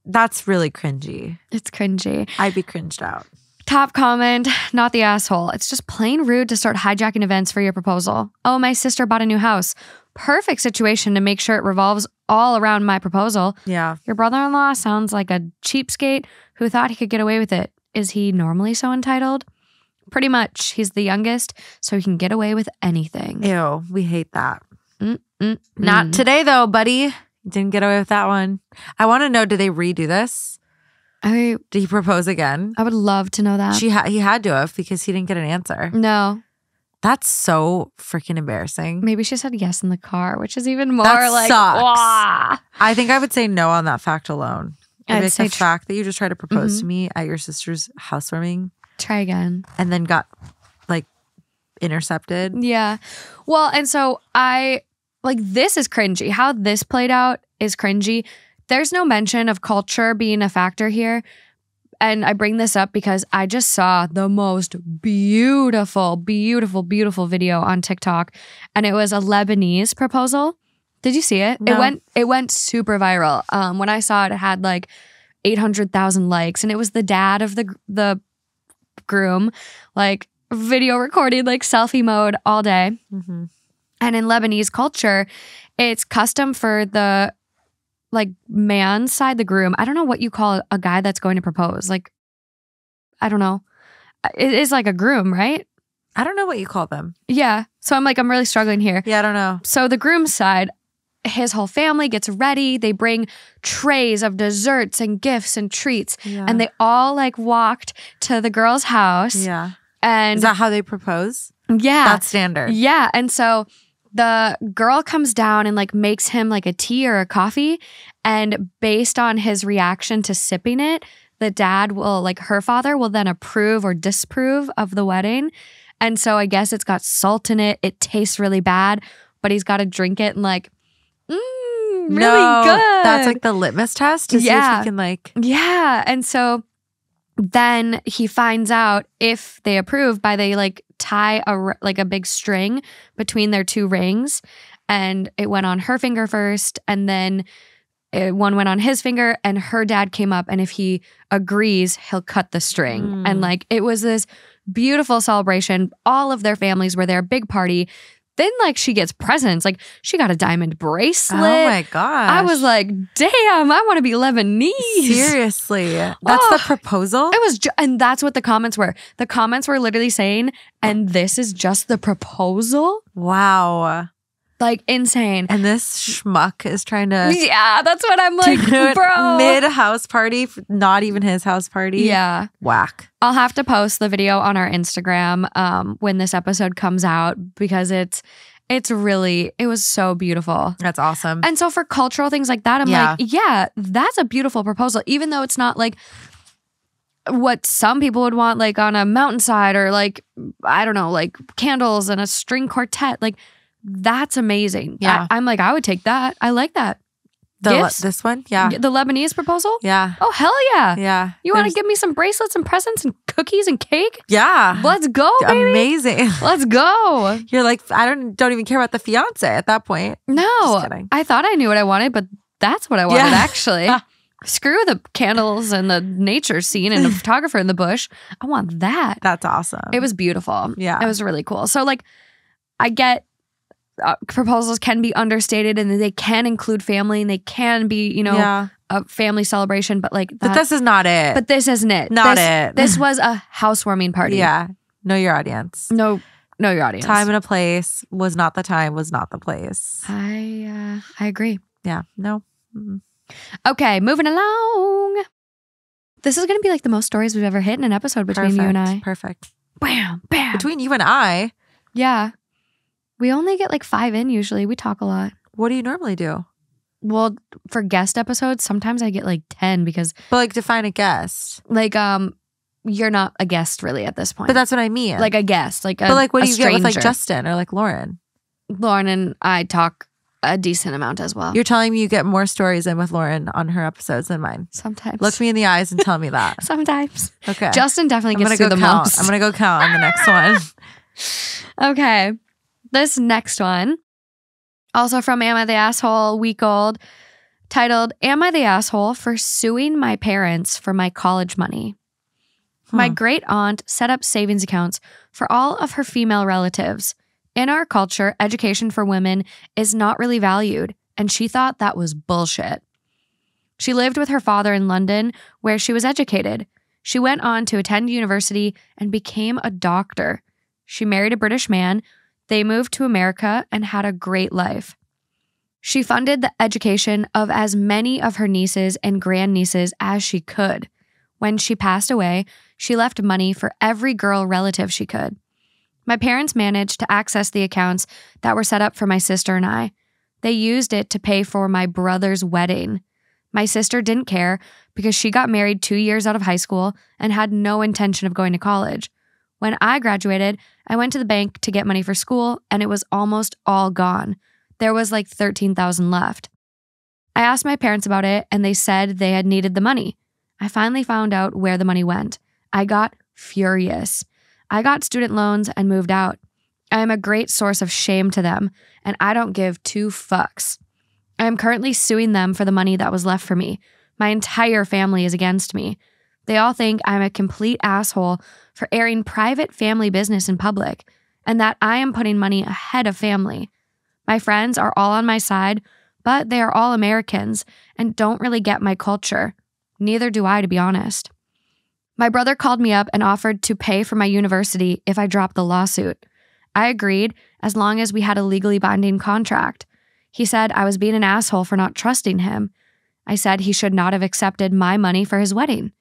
that's really cringy. It's cringy. I'd be cringed out. Top comment, not the asshole. It's just plain rude to start hijacking events for your proposal. Oh, my sister bought a new house. Perfect situation to make sure it revolves all around my proposal. Yeah. Your brother in law sounds like a cheapskate who thought he could get away with it. Is he normally so entitled? Pretty much. He's the youngest, so he can get away with anything. Ew, we hate that. Mm, mm, Not mm. today though, buddy. Didn't get away with that one. I want to know do they redo this? I Did he propose again? I would love to know that. She ha- he had to have because he didn't get an answer. no, That's so freaking embarrassing. maybe she said yes in the car, which is even more That like sucks. wah. I think I would say no on that fact alone. I'd it's say the fact that you just tried to propose Mhm. to me at your sister's housewarming Try again. and then got like intercepted. Yeah. Well, and so I like this is cringy. How this played out is cringy. There's no mention of culture being a factor here. And I bring this up because I just saw the most beautiful, beautiful, beautiful video on TikTok and it was a Lebanese proposal. Did you see it? It went it went super viral. Um when I saw it it had like 800,000 likes and it was the dad of the the groom like video recording like selfie mode all day. Mm-hmm. And in Lebanese culture, it's custom for the like man's side, the groom. I don't know what you call a guy that's going to propose. Like, I don't know. It is like a groom, right? I don't know what you call them. Yeah. So I'm like, I'm really struggling here. Yeah, I don't know. So the groom's side, his whole family gets ready. They bring trays of desserts and gifts and treats. Yeah. And they all like walked to the girl's house. yeah. And Is that how they propose? yeah. That's standard. Yeah. And so the girl comes down and like makes him like a tea or a coffee. And based on his reaction to sipping it, the dad will, like her father, will then approve or disapprove of the wedding. And so I guess it's got salt in it. It tastes really bad, but he's got to drink it and like, mm, really no, good. That's like the litmus test to see if Yeah. he can like. Yeah. And so then he finds out if they approve by they like tie a like a big string between their two rings and it went on her finger first and then it, one went on his finger and her dad came up and if he agrees he'll cut the string. Mm. and like it was this beautiful celebration. All of their families were there big party then like she gets presents like she got a diamond bracelet Oh my gosh. I was like, damn, I want to be Lebanese. seriously. That's Oh. the proposal. It was, ju- and that's what the comments were. The comments were literally saying, and this is just the proposal? Wow. Like insane. And this schmuck is trying to Yeah, that's what I'm like, bro. mid house party, not even his house party. yeah. Whack. I'll have to post the video on our Instagram um, when this episode comes out because it's, it's really, it was so beautiful. That's awesome. And so for cultural things like that, I'm Yeah. like, yeah, that's a beautiful proposal, even though it's not like what some people would want, like on a mountainside or like, I don't know, like candles and a string quartet. Like, that's amazing. Yeah. I, am like, I would take that. I like that. The Le- this one? Yeah. the Lebanese proposal? Yeah. Oh hell yeah! Yeah. You want to give me some bracelets and presents and cookies and cake? Yeah. Let's go, baby. Amazing. Let's go. You're like, I don't don't even care about the fiance at that point. No. I thought I knew what I wanted, but that's what I wanted Yeah. actually. Screw the candles and the nature scene and a photographer in the bush. I want that. That's awesome. It was beautiful. Yeah. It was really cool. So, like, I get uh, proposals can be understated and they can include family and they can be, you know, yeah. a family celebration, but like, But this is not it. but this isn't it. Not this, it. This was a housewarming party. yeah. Know your audience. No, no, your audience. Time and a place was not the time, was not the place. I, uh, I agree. Yeah. No. Mm-mm. Okay, moving along. This is going to be like the most stories we've ever hit in an episode between you and I. Perfect. Bam, bam. Between you and I, yeah. We only get like five in usually. We talk a lot. what do you normally do? Well, for guest episodes, sometimes I get like 10 because But like define a guest. like um you're not a guest really at this point. But that's what I mean. like a guest, like a but like what do you get with like. Justin or like Lauren? Lauren and I talk a decent amount as well. You're telling me you get more stories in with Lauren on her episodes than mine. sometimes. Look me in the eyes and tell me that. sometimes. Okay. Justin definitely I'm gonna through go the count. most. I'm gonna go count on the next one. Okay. This next one, also from Am I the Asshole Week Old, titled Am I the Asshole for Suing My Parents for My College Money? My Hmm. great aunt set up savings accounts for all of her female relatives. In our culture, education for women is not really valued, and she thought that was bullshit. She lived with her father in London, where she was educated. She went on to attend university and became a doctor. She married a British man. They moved to America and had a great life. She funded the education of as many of her nieces and grandnieces as she could. When she passed away, she left money for every girl relative she could. My parents managed to access the accounts that were set up for my sister and I. They used it to pay for my brother's wedding. My sister didn't care because she got married two years out of high school and had no intention of going to college. When I graduated, I went to the bank to get money for school and it was almost all gone. There was like 13,000 left. I asked my parents about it and they said they had needed the money. I finally found out where the money went. I got furious. I got student loans and moved out. I am a great source of shame to them, and I don't give two fucks. I am currently suing them for the money that was left for me. My entire family is against me. They all think I'm a complete asshole for airing private family business in public, and that I am putting money ahead of family. My friends are all on my side, but they are all Americans and don't really get my culture. Neither do I, to be honest. My brother called me up and offered to pay for my university if I dropped the lawsuit. I agreed as long as we had a legally binding contract. He said I was being an asshole for not trusting him. I said he should not have accepted my money for his wedding.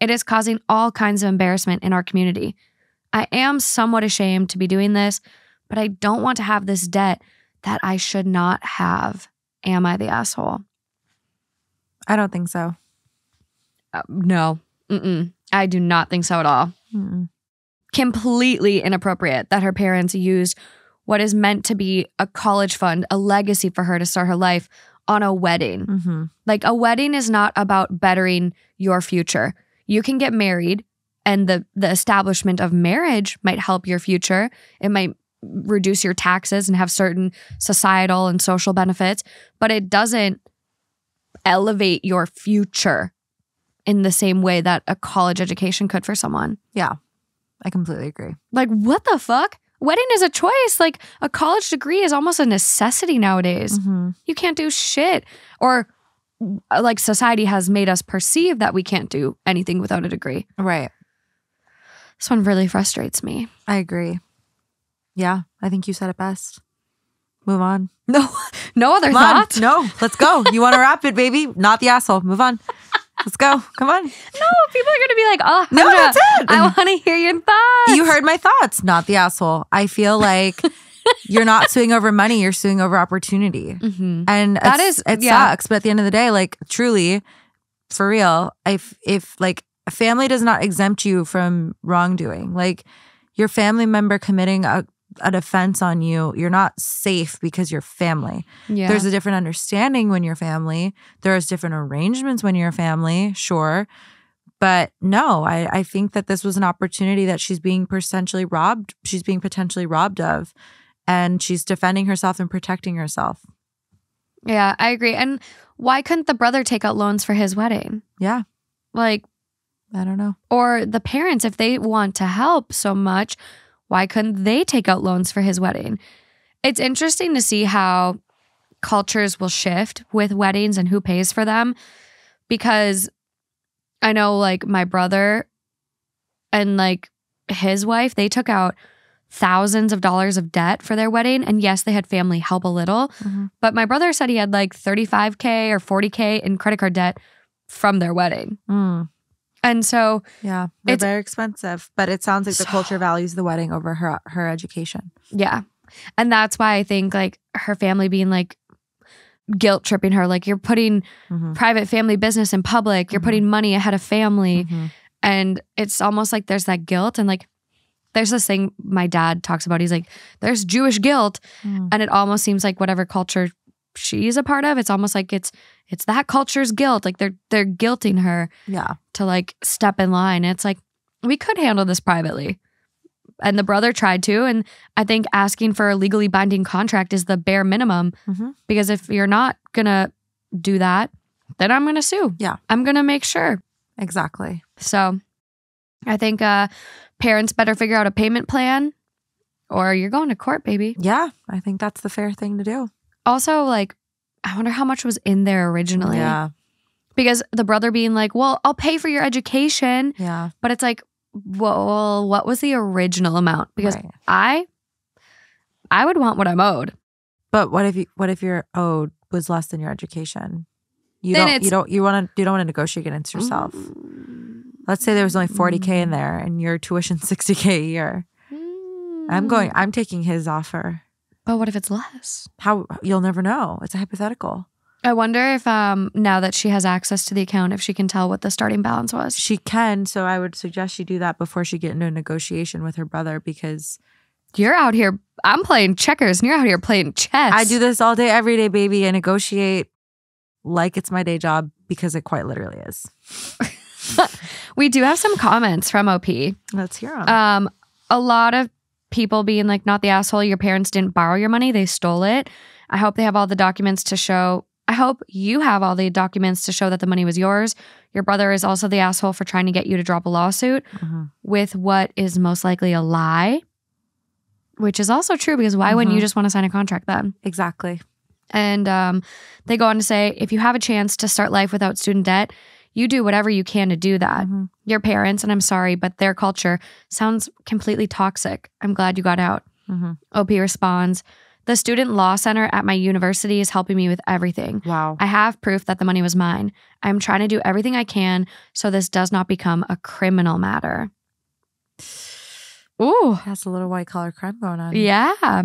It is causing all kinds of embarrassment in our community. I am somewhat ashamed to be doing this, but I don't want to have this debt that I should not have. Am I the asshole? I don't think so. Uh, no. Mm-mm. I do not think so at all. Mm-mm. Completely inappropriate that her parents used what is meant to be a college fund, a legacy for her to start her life on a wedding. Mhm. Like a wedding is not about bettering your future. You can get married and the the establishment of marriage might help your future. It might reduce your taxes and have certain societal and social benefits, but it doesn't elevate your future in the same way that a college education could for someone. Yeah. I completely agree. Like what the fuck? Wedding is a choice. Like a college degree is almost a necessity nowadays Mhm. you can't do shit or Uh, like society has made us perceive that we can't do anything without a degree Right. this one really frustrates me I agree. Yeah, I think you said it best. Move on. no no other Come thoughts No, let's go. You want to wrap it, baby? Not the asshole. Move on. Let's go. Come on. no people are gonna be like oh No, that's it. i want to hear your thoughts You heard my thoughts. Not the asshole. I feel like you're not suing over money. You're suing over opportunity. Mhm. And that is it yeah. sucks. But at the end of the day, like truly, for real, if if like a family does not exempt you from wrongdoing, like your family member committing a a defense on you. You're not safe because you're family. Yeah. There's a different understanding when you're family. There's different arrangements when you're family, sure. But no, I, I think that this was an opportunity that she's being potentially robbed. She's being potentially robbed of. And she's defending herself and protecting herself. yeah, I agree. And why couldn't the brother take out loans for his wedding? Yeah. Like, I don't know. or the parents, if they want to help so much, why couldn't they take out loans for his wedding? It's interesting to see how cultures will shift with weddings and who pays for them because I know like my brother and like his wife, they took out thousands of dollars of debt for their wedding. And yes, they had family help a little, Mhm. but my brother said he had like 35K or 40K in credit card debt from their wedding. Mm, And so yeah. They're It's- very expensive. But it sounds like the So- culture values the wedding over her her education. Yeah. And that's why I think like her family being like guilt tripping her, like you're putting Mhm. private family business in public, you're Mhm. putting money ahead of family. Mhm. And it's almost like there's that guilt. And like there's this thing my dad talks about. He's like, there's Jewish guilt. Mm. And it almost seems like whatever culture she's a part of, it's almost like it's it's that culture's guilt. Like they're they're guilting her Yeah. to like step in line. And it's like, we could handle this privately. And the brother tried to. And I think asking for a legally binding contract is the bare minimum Mhm. because if you're not going to do that, then I'm going to sue. Yeah. I'm going to make sure. Exactly. So I think uh, parents better figure out a payment plan or you're going to court, baby. Yeah. I think that's the fair thing to do. Also, like, I wonder how much was in there originally. Yeah. Because the brother being like, well, I'll pay for your education. Yeah. But it's like, well, what was the original amount? Because Right. I, I would want what I'm owed. But what if you what if your owed was less than your education? You Then don't you don't you want to you don't want to negotiate against yourself. Mm. Let's say there was only 40k in there and your tuition 60k a year. I'm going I'm taking his offer. But what if it's less? How you'll never know. It's a hypothetical. I wonder if um now that she has access to the account, if she can tell what the starting balance was. She can, so I would suggest she do that before she get into a negotiation with her brother because You're out here. I'm playing checkers, and you're out here playing chess. I do this all day every day, baby. I negotiate like it's my day job because it quite literally is. We do have some comments from OP. Let's hear them. Um, a lot of people being like, not the asshole. Your parents didn't borrow your money; they stole it. I hope they have all the documents to show. I hope you have all the documents to show that the money was yours. Your brother is also the asshole for trying to get you to drop a lawsuit Mhm. with what is most likely a lie, which is also true because why wouldn't you Mhm. just want to sign a contract then? Exactly. And um, they go on to say if you have a chance to start life without student debt, you do whatever you can to do that. Mhm. Your parents, and I'm sorry, but their culture sounds completely toxic. I'm glad you got out. Mhm. OP responds The student law center at my university is helping me with everything. Wow. I have proof that the money was mine. I'm trying to do everything I can so this does not become a criminal matter. Ooh, That's a little white collar crime going on. yeah.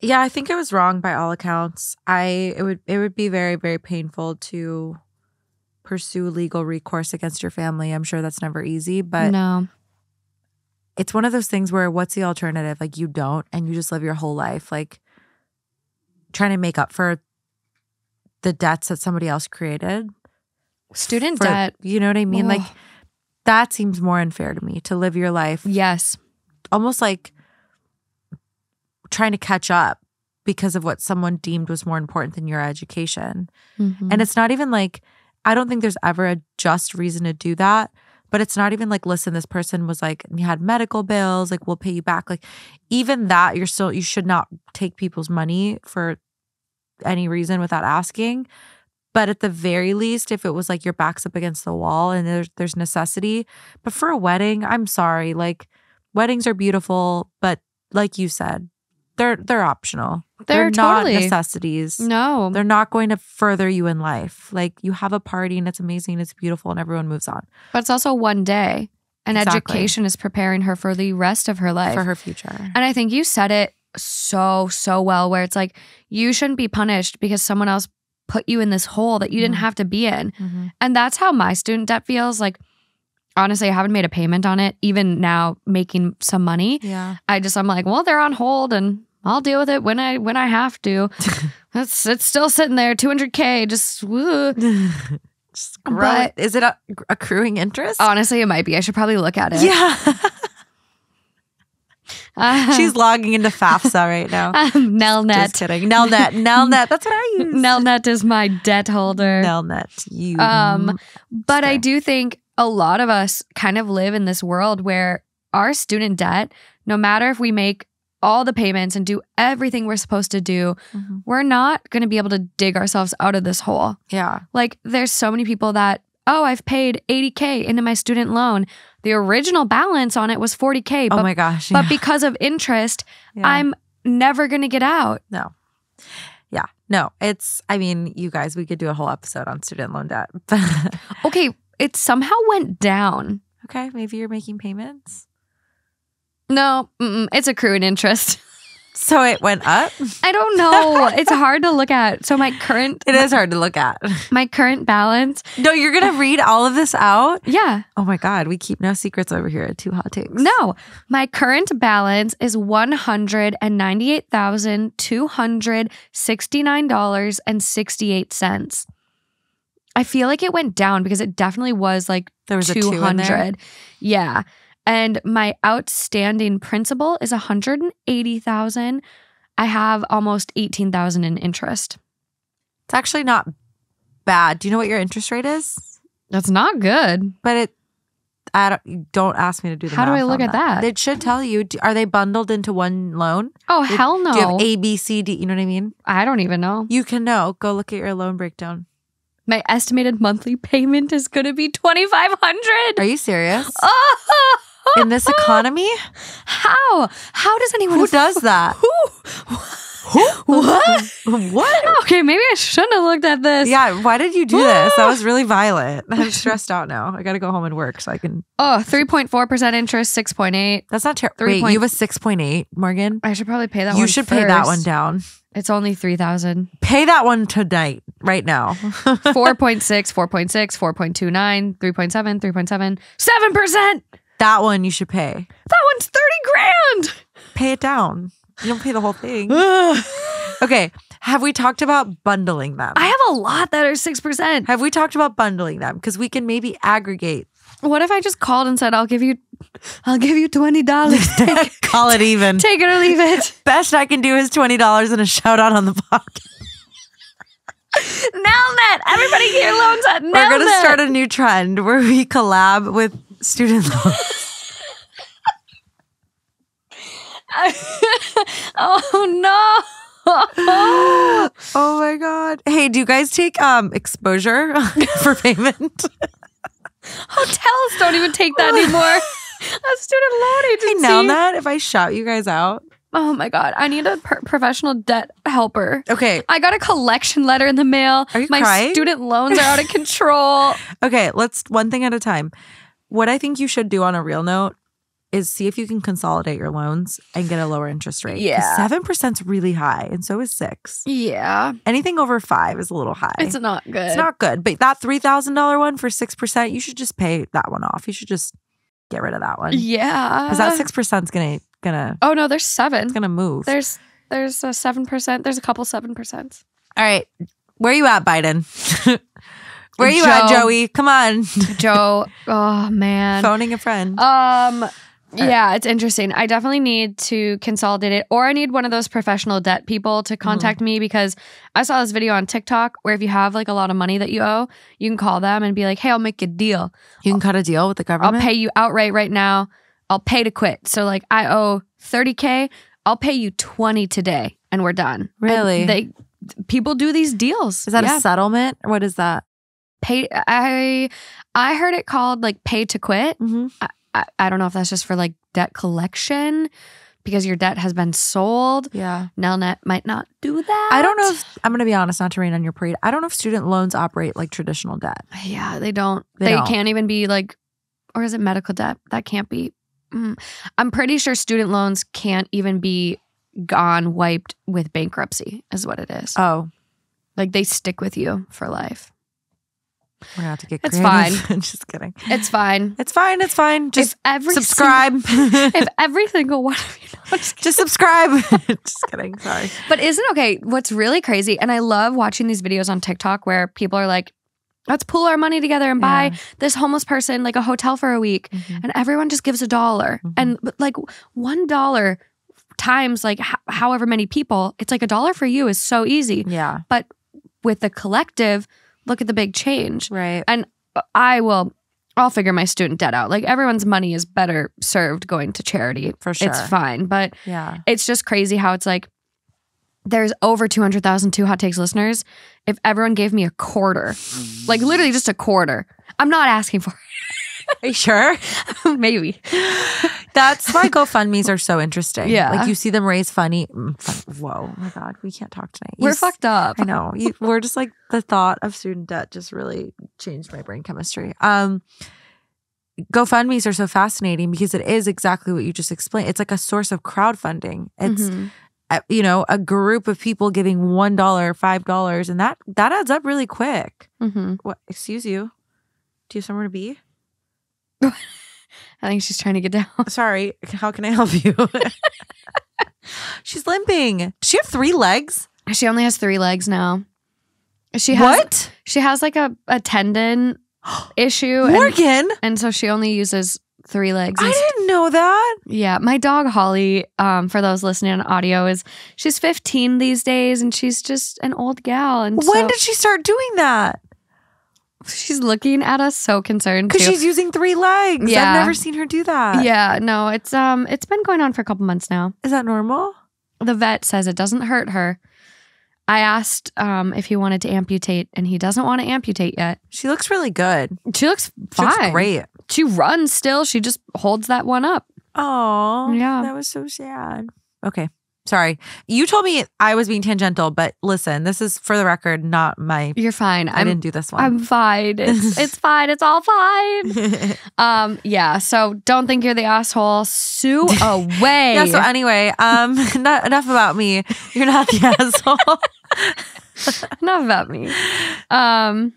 Yeah, I think it was wrong by all accounts. I it would it would be very very painful to pursue legal recourse against your family. I'm sure that's never easy, but no. it's one of those things where what's the alternative? Like you don't and you just live your whole life like trying to make up for the debts that somebody else created. Student for- debt. You know what I mean? Like that seems more unfair to me to live your life Yes. almost like trying to catch up because of what someone deemed was more important than your education. Mhm. And it's not even like, I don't think there's ever a just reason to do that. But it's not even like, listen, this person was like, you had medical bills, like, we'll pay you back. Like, even that, you're still, you should not take people's money for any reason without asking. But at the very least, if it was like your back's up against the wall and there's, there's necessity. But for a wedding, I'm sorry. Like, weddings are beautiful, but like you said, they're they're optional. They're not totally- necessities. no. They're not going to further you in life. Like you have a party and it's amazing, it's beautiful, and everyone moves on But it's also one day. And Exactly. education is preparing her for the rest of her life. for her future. And I think you said it so, so well, where it's like, you shouldn't be punished because someone else put you in this hole that you didn't Mhm. have to be in. Mhm. And that's how my student debt feels. Like, honestly, I haven't made a payment on it. Even now, making some money, Yeah. I just I'm like, well, they're on hold, and I'll deal with it when I when I have to. it's it's still sitting there, 200k. Just woo. Just grow But-. Is it a, accruing interest? honestly, it might be. I should probably look at it. yeah. Uh, She's logging into FAFSA right now. um, Nelnet. Just kidding. Nelnet. Nelnet. That's what I use. Nelnet is my debt holder. Nelnet. You. Um, But I do think a lot of us kind of live in this world where our student debt, no matter if we make all the payments and do everything we're supposed to do, Mhm. we're not going to be able to dig ourselves out of this hole. Yeah. Like, there's so many people that, oh, I've paid 80K into my student loan. The original balance on it was 40K, Oh but, my gosh. but yeah. because of interest, Yeah. I'm never going to get out. No. Yeah. No, it's, I mean, you guys, we could do a whole episode on student loan debt. Okay, it somehow went down. okay. Maybe you're making payments. No, it's accruing interest. So it went up. I don't know. it's hard to look at. So my current It is hard to look at. my current balance, No, you're going to read all of this out? yeah. Oh my God. We keep no secrets over here at Two Hot Takes. No, my current balance is one hundred and ninety eight thousand two hundred sixty nine dollars and sixty eight cents. I feel like it went down because it definitely was like There was a two two in there. hundred. Yeah, and my outstanding principal is one hundred and eighty thousand. I have almost eighteen thousand in interest. It's actually not bad. Do you know what your interest rate is? That's not good. But it, I don't, don't ask me to do the How do I look at that? It should tell you. Do- Are they bundled into one loan? Oh Do- hell no! Do you have A, B, C, D? You know what I mean? I don't even know. You can know. Go look at your loan breakdown. My estimated monthly payment is going to be twenty five hundred. Are you serious? Oh, In this ah. economy? how? How does anyone? Who does that? Who? What? what? Okay, maybe I shouldn't have looked at this. Yeah, why did you do this? That was really violent. I'm stressed out now. I got to go home and work so I can. Oh, 3.4% interest, 6.8. That's not terrible. Wait, point- you have a 6.8, Morgan? I should probably pay that You one should pay that one first. down. It's only 3,000. Pay that one tonight, right now. 4.6, 4.6, 4.29, 3.7, 3.7, 7%. That one you should pay. That one's 30 grand. Pay it down. You don't pay the whole thing. Okay. Have we talked about bundling them? I have a lot that are 6%. have we talked about bundling them? Because we can maybe aggregate. What if I just called and said, I'll give you, I'll give you $20. Call it even. take it or leave it. Best I can do is $20 and a shout out on the podcast. Nelnet. Everybody get your loans at Nelnet. We're going to start a new trend where we collab with student loans. oh no. oh my God. Hey, do you guys take um exposure for payment? Hotels don't even take that anymore. A student loan I agency. know that if I shout you guys out. Oh my god, I need a per- professional debt helper. Okay. I got a collection letter in the mail. Are you my crying? student loans are out of control. Okay, let's one thing at a time. What I think you should do on a real note is see if you can consolidate your loans and get a lower interest rate. Yeah. Seven percent's really high, and so is six. Yeah, Anything over five is a little high. it's not good. It's not good. But that three thousand dollar one for six percent, you should just pay that one off. You should just get rid of that one. Yeah, Because that six percent's gonna gonna Oh no, there's seven. it's gonna move. There's there's a seven percent. There's a couple seven percent. All right. Where are you at, Biden? Where you at, Joey? Come on. Joe. Oh man. Phoning a friend. Um yeah, it's interesting. I definitely need to consolidate it or I need one of those professional debt people to contact me because I saw this video on TikTok where if you have like a lot of money that you owe, you can call them and be like, "Hey, I'll make a deal. you can cut a deal with the government. I'll pay you outright right now. I'll pay to quit." So like I owe 30k, I'll pay you 20 today and we're done. And Really? they people do these deals. Is that Yeah. a settlement? What is that? Pay I I heard it called like pay to quit. Mm-hmm. I, I don't know if that's just for like debt collection because your debt has been sold. Yeah. Nelnet might not do that. I don't know if I'm going to be honest, not to rain on your parade. I don't know if student loans operate like traditional debt. Yeah, they don't. They They, don't. can't even be like, or is it medical debt? That can't be. Mm. I'm pretty sure student loans can't even be gone, wiped with bankruptcy, is what it is. Oh, like they stick with you for life. We're gonna have to get It's creative. Just kidding. It's fine. It's fine. It's fine. Just if every subscribe. Single, if every single one of you, no, I'm just just subscribe. just kidding. Sorry. But isn't okay? What's really crazy, and I love watching these videos on TikTok where people are like, "Let's pool our money together and buy Yeah. this homeless person like a hotel for a week," Mhm. and everyone just gives a dollar, Mhm. and but, like one dollar times like h- however many people, it's like a dollar for you is so easy. Yeah. But with the collective, look at the big change. Right. And I will. I'll figure my student debt out. Like everyone's money is better served going to charity. For sure. It's fine, but Yeah. it's just crazy how it's like there's over 200,000 two hot takes listeners. If everyone gave me a quarter, like literally just a quarter, I'm not asking for Are you sure? Maybe. That's why GoFundMe's are so interesting. Yeah. Like you see them raise funny. mm, Whoa. Oh my God. We can't talk tonight. You We're s- fucked up. I know. You, we're just like the thought of student debt just really changed my brain chemistry. Um, GoFundMe's are so fascinating because it is exactly what you just explained. It's like a source of crowdfunding. It's Mhm. uh, you know a group of people giving one dollar, five dollars, and that that adds up really quick. Mhm. What? Excuse you? Do you have somewhere to be? I think she's trying to get down. Sorry. How can I help you? She's limping. Does she have three legs? She only has three legs now. She has what? she has like a, a tendon issue and, Morgan? and so she only uses three legs. I didn't know that. Yeah, my dog Holly, um, for those listening on audio, is she's 15 these days, and she's just an old gal. And When so did she start doing that? She's looking at us so concerned Because she's using three legs. Yeah. I've never seen her do that. yeah, no, it's um, it's been going on for a couple months now. Is that normal? The vet says it doesn't hurt her. I asked um if he wanted to amputate, and he doesn't want to amputate yet. She looks really good. She looks She fine. looks great. She runs still. She just holds that one up. Oh, Yeah. That was so sad. Okay. Sorry. You told me I was being tangential, but listen, this is for the record, not my You're fine. I I'm didn't do this one. I'm fine. It's it's fine. It's all fine. Um, yeah. So don't think you're the asshole. Sue away. yeah, so anyway, um not enough about me. You're not the asshole. Enough about me. Um,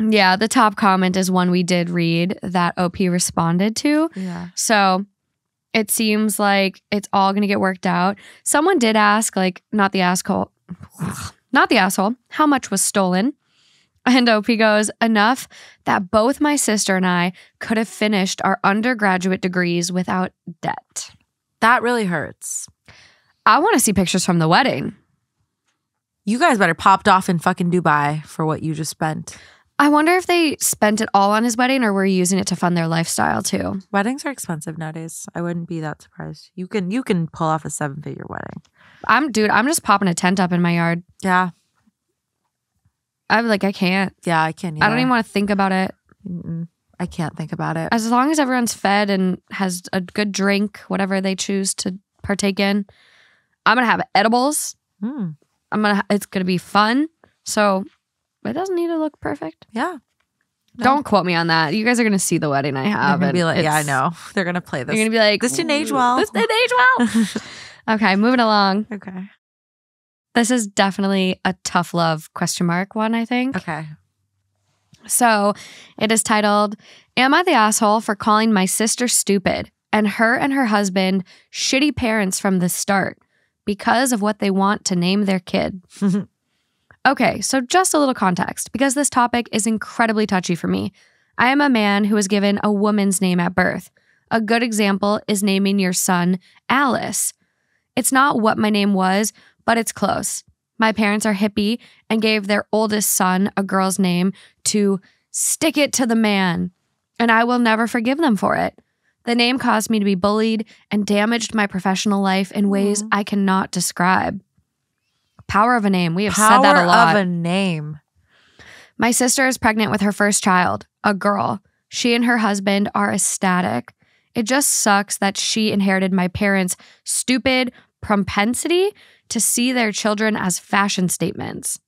yeah. The top comment is one we did read that OP responded to. Yeah. So it seems like it's all gonna get worked out. Someone did ask, like, not the asshole, not the asshole, how much was stolen? And OP goes, enough that both my sister and I could have finished our undergraduate degrees without debt. That really hurts. I want to see pictures from the wedding. You guys better popped off in fucking Dubai for what you just spent. I wonder if they spent it all on his wedding or were using it to fund their lifestyle too. Weddings are expensive nowadays. I wouldn't be that surprised. You can you can pull off a seven figure wedding. I'm dude, I'm just popping a tent up in my yard. Yeah. I'm like I can't. Yeah, I can't. I don't even want to think about it. Mm-mm. I can't think about it. As long as everyone's fed and has a good drink, whatever they choose to partake in, I'm gonna have edibles. Mm, I'm gonna. It's gonna be fun. So it doesn't need to look perfect. yeah. No. Don't quote me on that. You guys are gonna see the wedding I have. and be like, yeah, I know. They're gonna play this. You're gonna be like, This didn't age well." This didn't age well. okay, moving along. okay. This is definitely a tough love question mark one. I think. Okay. So it is titled, Am I the asshole for calling my sister stupid and her and her husband shitty parents from the start because of what they want to name their kid? Okay, so just a little context because this topic is incredibly touchy for me. I am a man who was given a woman's name at birth. A good example is naming your son Alice. It's not what my name was, but it's close. My parents are hippie and gave their oldest son a girl's name to stick it to the man, and I will never forgive them for it. The name caused me to be bullied and damaged my professional life in ways. I cannot describe. Power of a name. We have Power said that a lot. Power of a name. My sister is pregnant with her first child, a girl. She and her husband are ecstatic. It just sucks that she inherited my parents' stupid propensity to see their children as fashion statements.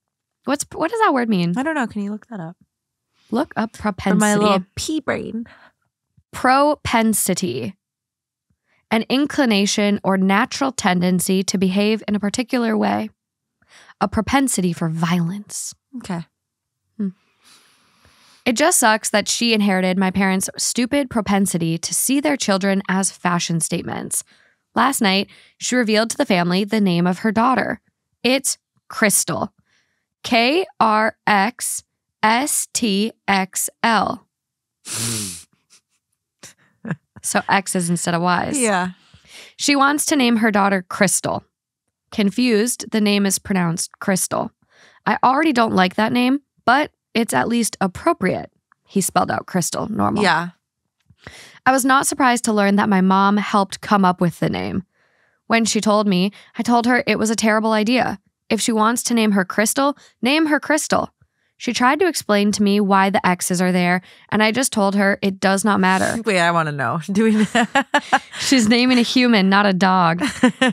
What's what does that word mean? I don't know. Can you look that up? Look up For propensity. my little pea brain. propensity. An inclination or natural tendency to behave in a particular way. A propensity for violence. Okay. Hmm. It just sucks that she inherited my parents' stupid propensity to see their children as fashion statements. Last night, she revealed to the family the name of her daughter. It's Crystal. K R X S T X L. Hmm. So X's instead of Y's. Yeah. She wants to name her daughter Crystal. Confused, the name is pronounced Crystal. I already don't like that name, but it's at least appropriate. He spelled out Crystal normal. Yeah. I was not surprised to learn that my mom helped come up with the name. When she told me, I told her it was a terrible idea. If she wants to name her Crystal, name her Crystal. She tried to explain to me why the X's are there, and I just told her it does not matter. Wait, I want to know. Do we? She's naming a human, not a dog.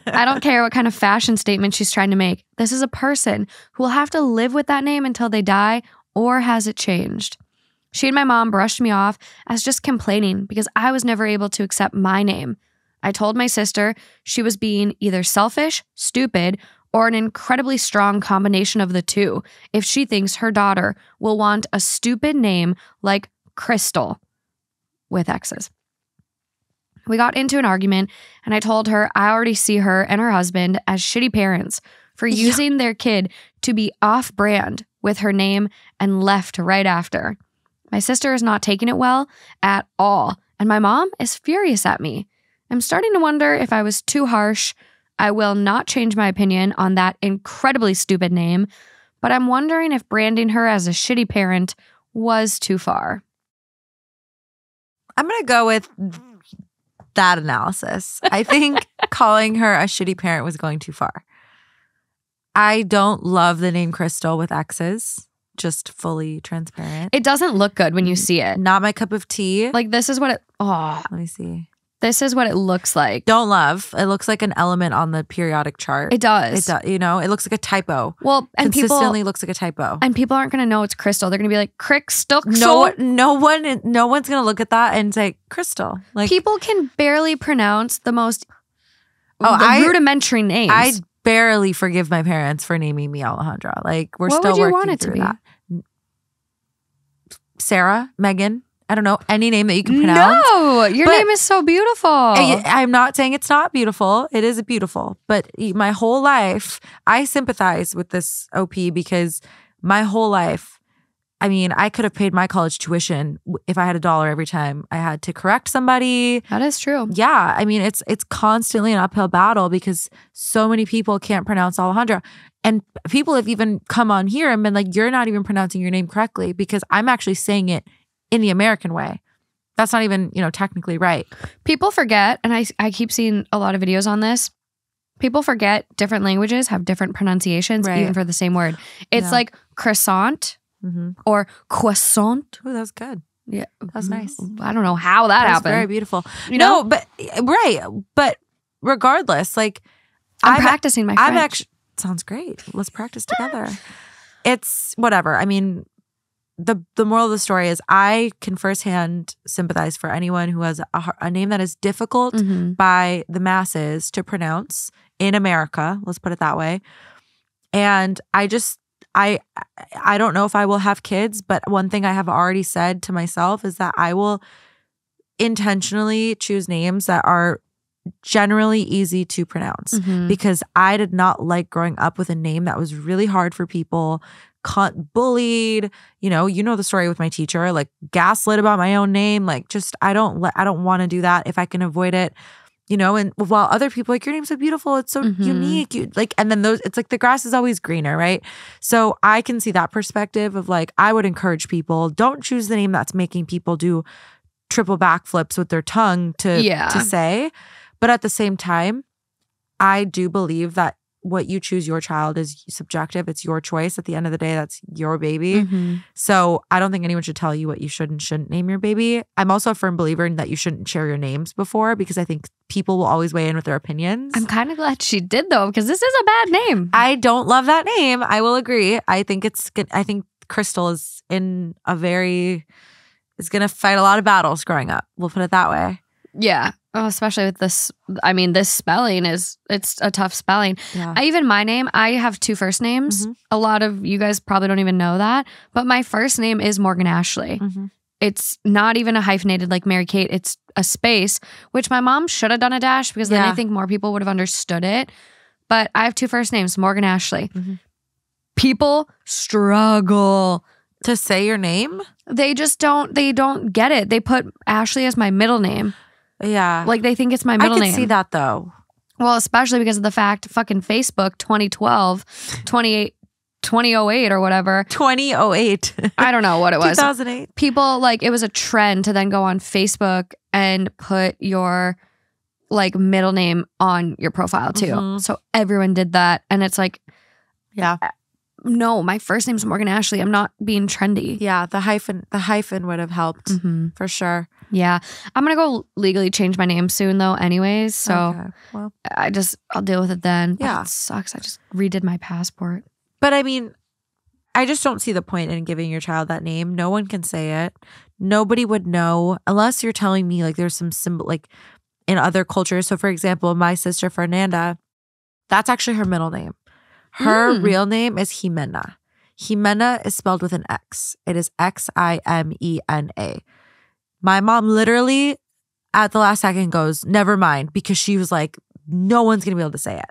I don't care what kind of fashion statement she's trying to make. This is a person who will have to live with that name until they die, or has it changed? She and my mom brushed me off as just complaining because I was never able to accept my name. I told my sister she was being either selfish, stupid, or an incredibly strong combination of the two if she thinks her daughter will want a stupid name like Crystal with X's. We got into an argument, and I told her I already see her and her husband as shitty parents for Yeah. using their kid to be off brand with her name and left right after. My sister is not taking it well at all, and my mom is furious at me. I'm starting to wonder if I was too harsh. I will not change my opinion on that incredibly stupid name, but I'm wondering if branding her as a shitty parent was too far. I'm going to go with that analysis. I think calling her a shitty parent was going too far. I don't love the name Crystal with X's, just fully transparent. It doesn't look good when you see it. Not my cup of tea. Like this is what it oh, Let me see. This is what it looks like. Don't love. It looks like an element on the periodic chart. It does. It does. You know, it looks like a typo. Well, and Consistently people looks like a typo. and people aren't going to know it's crystal. They're going to be like crystal. No, no one, no one's gonna look at that and say Crystal. Like people can barely pronounce the most Oh, the I- rudimentary names. I barely forgive my parents for naming me Alejandra. Like we're What still would you working want it to be? that. Sarah, Megan, I don't know any name that you can pronounce. no, your But- name is so beautiful. I, I'm not saying it's not beautiful. It is beautiful, but my whole life I sympathize with this OP because my whole life, I mean, I could have paid my college tuition if I had a dollar every time I had to correct somebody. that is true. Yeah, I mean, it's it's constantly an uphill battle because so many people can't pronounce Alejandra. And people have even come on here and been like, "You're not even pronouncing your name correctly," because I'm actually saying it in the American way. That's not even, you know, technically right. People forget, and I I keep seeing a lot of videos on this. People forget different languages have different pronunciations, Right. even for the same word. It's Yeah. like croissant Mm-hmm. or croissant. Oh, that's good. Yeah, that's nice. I don't know how that, That happened. very beautiful. you know, No, but right, but regardless, like I'm, I'm- practicing my I'm actually sounds great. Let's practice together. it's whatever. I mean, the the moral of the story is I can firsthand sympathize for anyone who has a, a name that is difficult Mhm. by the masses to pronounce in America. Let's put it that way. And I just I I don't know if I will have kids, but one thing I have already said to myself is that I will intentionally choose names that are generally easy to pronounce Mhm. because I did not like growing up with a name that was really hard for people, con- bullied. You know, you know the story with my teacher, like gaslit about my own name. Like, just I don't let I don't want to do that if I can avoid it. You know, and while other people like your name's so beautiful, it's so Mhm. unique. You like, and then those, it's like the grass is always greener, right? So I can see that perspective of like I would encourage people don't choose the name that's making people do triple backflips with their tongue to Yeah. to say. But at the same time, I do believe that what you choose your child is subjective. It's your choice. At the end of the day, that's your baby. Mhm. So I don't think anyone should tell you what you should and shouldn't name your baby. I'm also a firm believer in that you shouldn't share your names before because I think people will always weigh in with their opinions. I'm kind of glad she did though, because this is a bad name. I don't love that name. I will agree. I think it's good. I think Crystal is in a very is going to fight a lot of battles growing up. We'll put it that way. yeah. Oh, especially with this. I mean, this spelling is it's a tough spelling. Yeah. I, even my name, I have two first names. Mhm. A lot of you guys probably don't even know that, but my first name is Morgan Ashley. Mhm. It's not even a hyphenated like Mary Kate. It's a space, which my mom should have done a dash because then I think more people would have understood it. But I have two first names, Morgan Ashley. Mhm. People struggle. To say your name? They just don't. They don't get it. They put Ashley as my middle name. Yeah. Like they think it's my middle I middle can name. see that though. Well, especially because of the fact fucking Facebook 2012, 28, 2008 or whatever. 2008. I don't know what it was. 2008. People like it was a trend to then go on Facebook and put your like middle name on your profile too. Mhm. So everyone did that. And it's like, Yeah. no, my first name's Morgan Ashley. I'm not being trendy. Yeah. The hyphen the hyphen would have helped Mhm. for sure. Yeah. I'm going to go legally change my name soon though, anyways. So Okay. well. I just, I'll deal with it then. Yeah. It sucks. I just redid my passport. But I mean, I just don't see the point in giving your child that name. No one can say it. Nobody would know unless you're telling me like there's some symbol like in other cultures. So for example, my sister Fernanda, that's actually her middle name. Her Mm. real name is Jimena. Jimena is spelled with an X. It is X I M E N A. My mom literally at the last second goes, never mind, because she was like, no one's gonna be able to say it.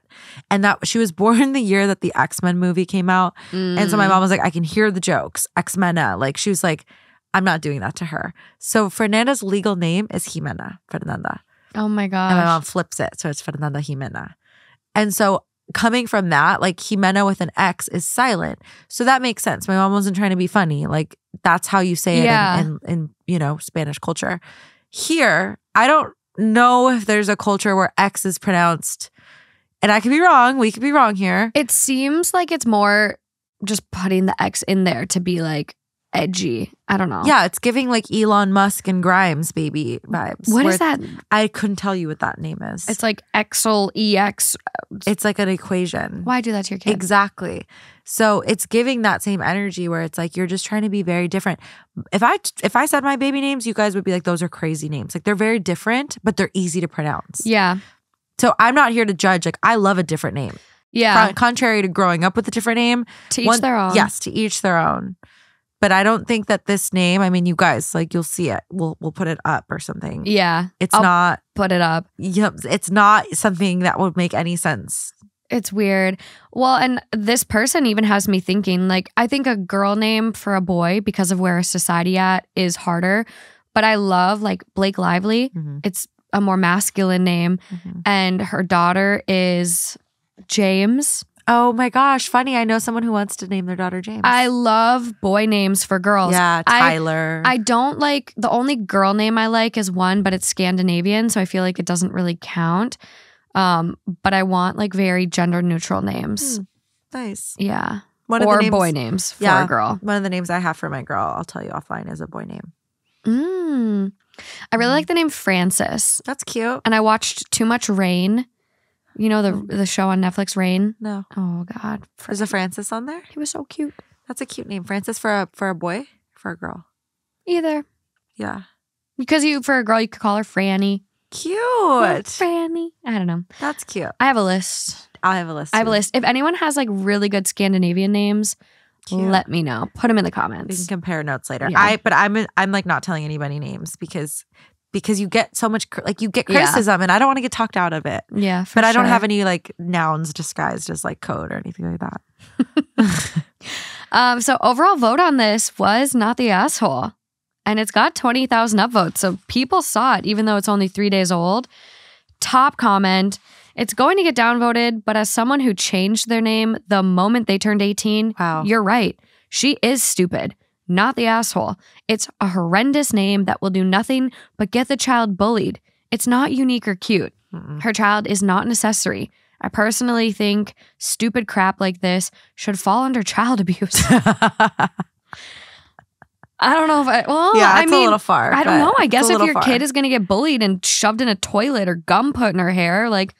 And that she was born the year that the X-Men movie came out. And so my Mm. mom was like, I can hear the jokes, X-Men. Like she was like, I'm not doing that to her. So Fernanda's legal name is Jimena Fernanda. Oh my god! And my mom flips it. So it's Fernanda Jimena. And so coming from that, like Jimena with an X is silent. So that makes sense. My mom wasn't trying to be funny. Like that's how you say it Yeah. in, in, in, you know, Spanish culture. Here, I don't know if there's a culture where X is pronounced. And I could be wrong. We could be wrong here. It seems like it's more just putting the X in there to be like edgy. I don't know. Yeah, it's giving like Elon Musk and Grimes baby vibes. What is that? I couldn't tell you what that name is. It's like Exel EX. it's like an equation. Why do that to your kid? Exactly. So it's giving that same energy where it's like you're just trying to be very different. If I if I said my baby names, you guys would be like, those are crazy names. Like they're very different, but they're easy to pronounce. Yeah. So I'm not here to judge. Like I love a different name. Yeah. Contrary to growing up with a different name, to each one- their own. Yes, to each their own. But I don't think that this name. I mean, you guys, like you'll see it. We'll we'll put it up or something. Yeah. It's I'll- not. Put it up. Yep, it's not something that would make any sense. It's weird. Well, and this person even has me thinking like, I think a girl name for a boy, because of where society at, is harder. But I love like Blake Lively. Mhm, It's a more masculine name. mhm. And her daughter is James. Oh my gosh, funny! I know someone who wants to name their daughter James. I love boy names for girls. yeah, I- Tyler. I don't like the only girl name I like is one, but it's Scandinavian, so I feel like it doesn't really count. Um, but I want like very gender neutral names. Hmm. nice. Yeah. One of or the names, boy names for Yeah. a girl. One of the names I have for my girl, I'll tell you offline, is a boy name. Mm. I really Mhm. like the name Francis. That's cute. And I watched Too Much Rain. You know the the show on Netflix, Rain. No, Oh God, there's a Francis on there. he was so cute. That's a cute name. Francis for a for a boy, for a girl. Either Yeah, because you for a girl you could call her Franny. cute. Franny. I don't know. That's cute. I have a list. I have a list. I have a list. If anyone has like really good Scandinavian names, Cute. let me know. Put them in the comments. We can compare notes later. Yeah. I but I'm I'm like not telling anybody names because because you get so much like you get Yeah. criticism and I don't want to get talked out of it. Yeah, for But I don't have any like nouns disguised as like code or anything like that. Um, so overall vote on this was not the asshole, and it's got twenty thousand upvotes. So people saw it, even though it's only three days old. Top comment: It's going to get downvoted, but as someone who changed their name the moment they turned eighteen, Wow. you're right. She is stupid, not the asshole. It's a horrendous name that will do nothing but get the child bullied. It's not unique or cute. Mm-mm. Her child is not an accessory. I personally think stupid crap like this should fall under child abuse. I don't know if I, well, yeah, I mean, a little far. I don't know. I guess if your far. kid is going to get bullied and shoved in a toilet or gum put in her hair, like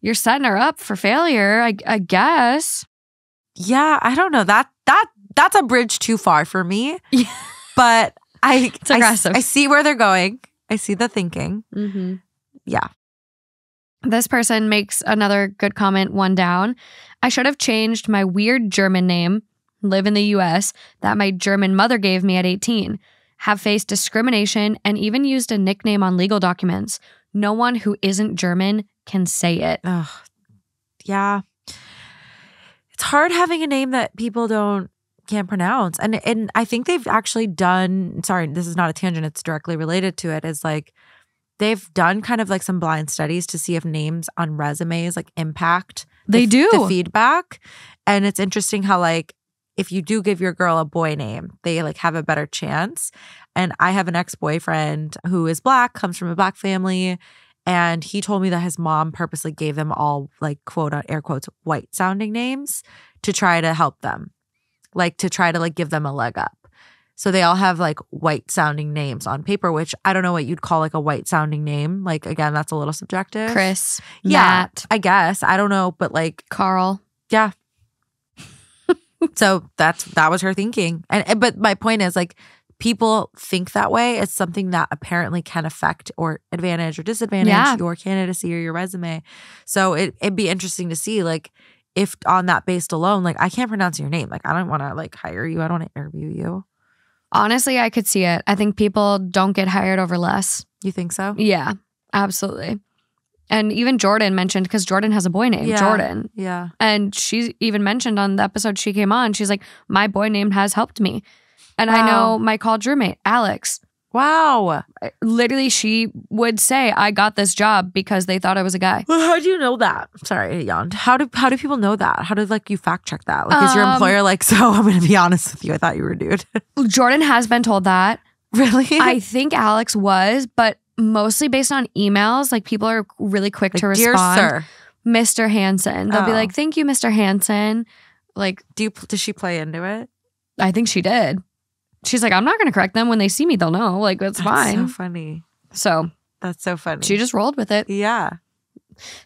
you're setting her up for failure, I, I guess. yeah, I don't know that that that's a bridge too far for me. But I It's I aggressive. I, see where they're going. I see the thinking. Mm-hmm. yeah. This person makes another good comment, one down. I should have changed my weird German name, live in the US, that my German mother gave me at 18. Have faced discrimination and even used a nickname on legal documents. No one who isn't German can say it. Ugh. Yeah. It's hard having a name that people don't can't pronounce. And and I think they've actually done sorry, this is not a tangent, it's directly related to it, is like they've done kind of like some blind studies to see if names on resumes like impact the- They do. the feedback. And it's interesting how like if you do give your girl a boy name, they like have a better chance. And I have an ex-boyfriend who is black, comes from a black family, and he told me that his mom purposely gave them all like quote on air quotes white sounding names to try to help them. Like to try to like give them a leg up. So they all have like white sounding names on paper, which I don't know what you'd call like a white sounding name. Like again, that's a little subjective. Chris, Yeah. Matt, I guess. I don't know, but like Carl. yeah. so that's that was her thinking. And but my point is like people think that way. It's something that apparently can affect or advantage or disadvantage Yeah. your candidacy or your resume. So it it'd be interesting to see like if on that based alone, like I can't pronounce your name. Like I don't want to like hire you. I don't want to interview you. Honestly, I could see it. I think people don't get hired over less. You think so? Yeah, absolutely. And even Jordan mentioned because Jordan has a boy name, Yeah. Jordan. Yeah. And she even mentioned on the episode she came on, she's like, My boy name has helped me. And I know my college roommate, Alex. Wow. Literally, she would say, I got this job because they thought I was a guy. Well, how do you know that? Sorry, I yawned. How do how do people know that? How did like you fact check that? Like, is your Um, employer like? So I'm gonna be honest with you. I thought you were a dude. Jordan has been told that. really? I think Alex was, but mostly based on emails. Like people are really quick to Like, Dear respond. sir, Mr. Hansen. They'll be Oh. like, Thank you, Mr. Hansen. Like, do you does she play into it? I think she did. She's like, I'm not going to correct them. When they see me, they'll know. Like, it's That's fine. So funny. So That's so funny. she just rolled with it. yeah.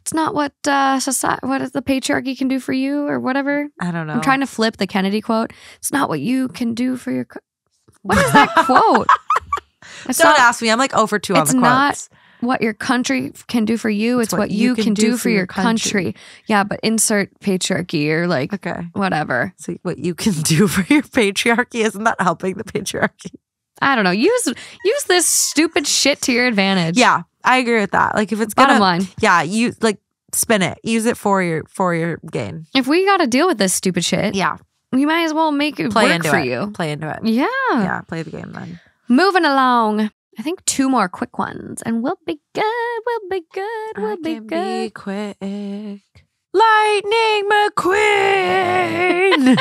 It's not what uh, society, what the patriarchy can do for you or whatever. I don't know. I'm trying to flip the Kennedy quote. It's not what you can do for your. Co- what is that quote? It's Don't not ask me. I'm like over two on it's the not- quotes. What your country can do for you. It's, what, you can, do, for your country. Yeah, but insert patriarchy or like Okay. whatever. So what you can do for your patriarchy isn't that helping the patriarchy? I don't know. Use use this stupid shit to your advantage. Yeah, I agree with that. Like if it's Bottom gonna, line. yeah, you like spin it, use it for your for your gain. If we got to deal with this stupid shit, Yeah, we might as well make it play work into for it. you. Play into it. Yeah. Yeah, play the game then. Moving along. I think two more quick ones and we'll be good. We'll be good. We'll I be can good. be quick. Lightning McQueen.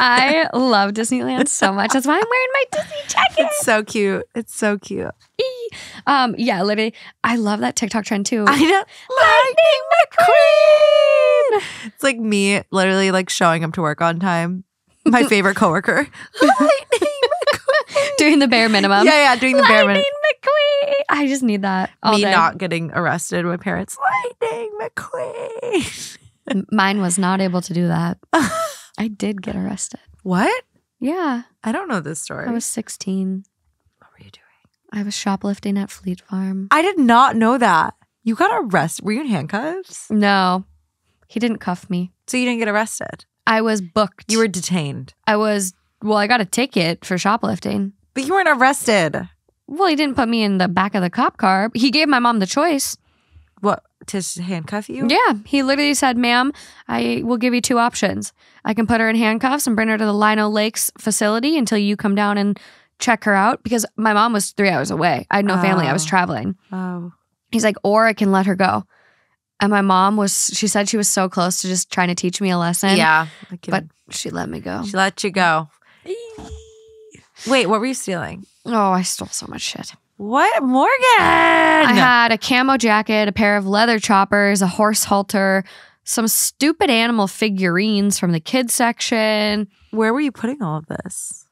I love Disneyland so much. That's why I'm wearing my Disney jacket. it's so cute. It's so cute. Um, yeah, literally, I love that TikTok trend too. I know. Lightning McQueen. It's like me literally like showing up to work on time. My favorite coworker. Lightning. Doing the bare minimum. yeah, yeah, doing the bare minimum. Lightning. McQueen. I just need that all Me day. not getting arrested. My parents. Lightning McQueen. Mine was not able to do that. I did get arrested. what? Yeah, I don't know this story. I was 16. what were you doing? I was shoplifting at Fleet Farm. I did not know that. You got arrested. Were you in handcuffs? No, he didn't cuff me. So you didn't get arrested. I was booked. You were detained. I was. Well, I got a ticket for shoplifting. But you weren't arrested. Well, he didn't put me in the back of the cop car. He gave my mom the choice. What? To handcuff you? Yeah, he literally said, "Ma'am, I will give you two options. I can put her in handcuffs and bring her to the Lino Lakes facility until you come down and check her out because my mom was 3 hours away. I had no family. I was Oh. traveling." Oh. He's like, "Or I can let her go." And my mom was she said she was so close to just trying to teach me a lesson. yeah. But she let me go. she let you go. Wait, what were you stealing? Oh, I stole so much shit. What? Morgan! I had a camo jacket, a pair of leather choppers, a horse halter, some stupid animal figurines from the kids section Where were you putting all of this?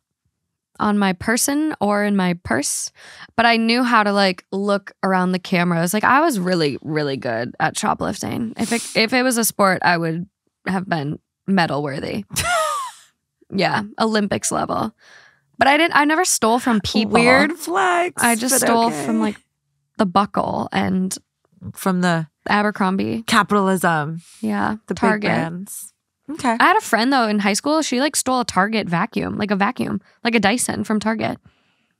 on my person or in my purse. But I knew how to like look around the cameras. Like I was really, really good at shoplifting. If it if it was a sport, I would have been medal worthy. yeah, Olympics level. But I didn't. I never stole from people. Weird flex. I just stole okay. from like the buckle and From the Abercrombie. capitalism, Yeah. the big Target. brands. Okay. I had a friend though in high school. She like stole a Target vacuum, like a vacuum, like a Dyson from Target.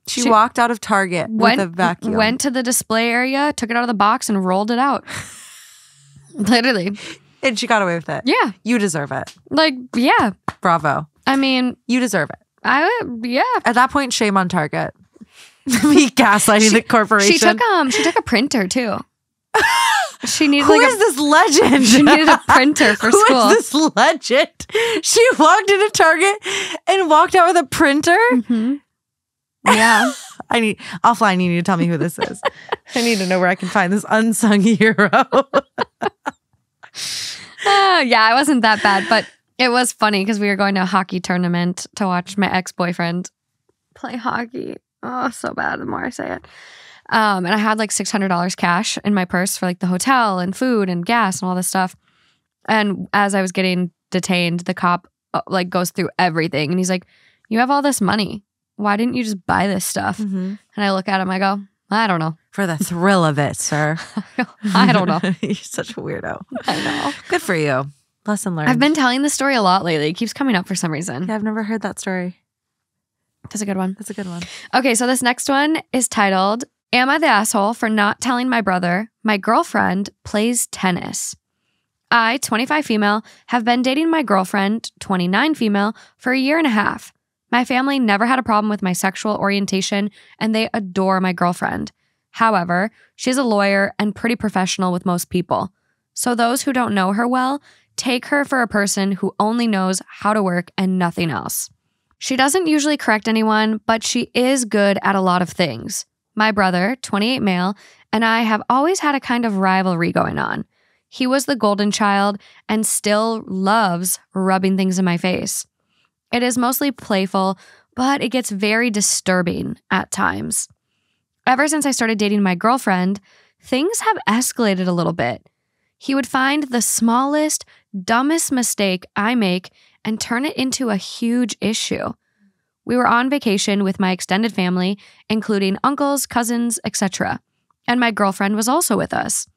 She, she- walked out of Target Went with a vacuum. went to the display area, took it out of the box, and rolled it out. Literally, and she got away with it. yeah. You deserve it. Like, yeah. Bravo. I mean, You deserve it. I yeah. At that point, shame on Target. Me gaslighting She- the corporation. She took um she took a printer too. She needed Who like is a this legend? she needed a printer for Who is school. this legend? She walked into Target and walked out with a printer. Mhm. Yeah. I need offline. You need to tell me who this is. I need to know where I can find this unsung hero. Ah, yeah, I wasn't that bad, but it was funny because we were going to a hockey tournament to watch my ex boyfriend play hockey. Oh, so bad the more I say it. Um, and I had like six hundred dollars cash in my purse for like the hotel and food and gas and all this stuff. And as I was getting detained, the cop uh, like goes through everything and he's like, "You have all this money. Why didn't you just buy this stuff?" Mhm. And I look at him, I go, "I don't know. For the thrill of it, sir. I don't know. You're such a weirdo. I know." Good for you. Lesson learned. I've been telling this story a lot lately. It keeps coming up for some reason. Yeah, I've never heard that story. That's a good one. That's a good one. Okay, so this next one is titled Am I the Asshole for Not Telling My Brother My Girlfriend Plays Tennis? I, 25 female, have been dating my girlfriend, 29 female, for a year and a half. My family never had a problem with my sexual orientation and they adore my girlfriend. However, she's a lawyer and pretty professional with most people. So those who don't know her well take her for a person who only knows how to work and nothing else. She doesn't usually correct anyone, but she is good at a lot of things. My brother, 28 male, and I have always had a kind of rivalry going on. He was the golden child and still loves rubbing things in my face. It is mostly playful, but it gets very disturbing at times. Ever since I started dating my girlfriend, things have escalated a little bit. He would find the smallest, dumbest mistake I make and turn it into a huge issue. We were on vacation with my extended family, including uncles, cousins, etc. And my girlfriend was also with us.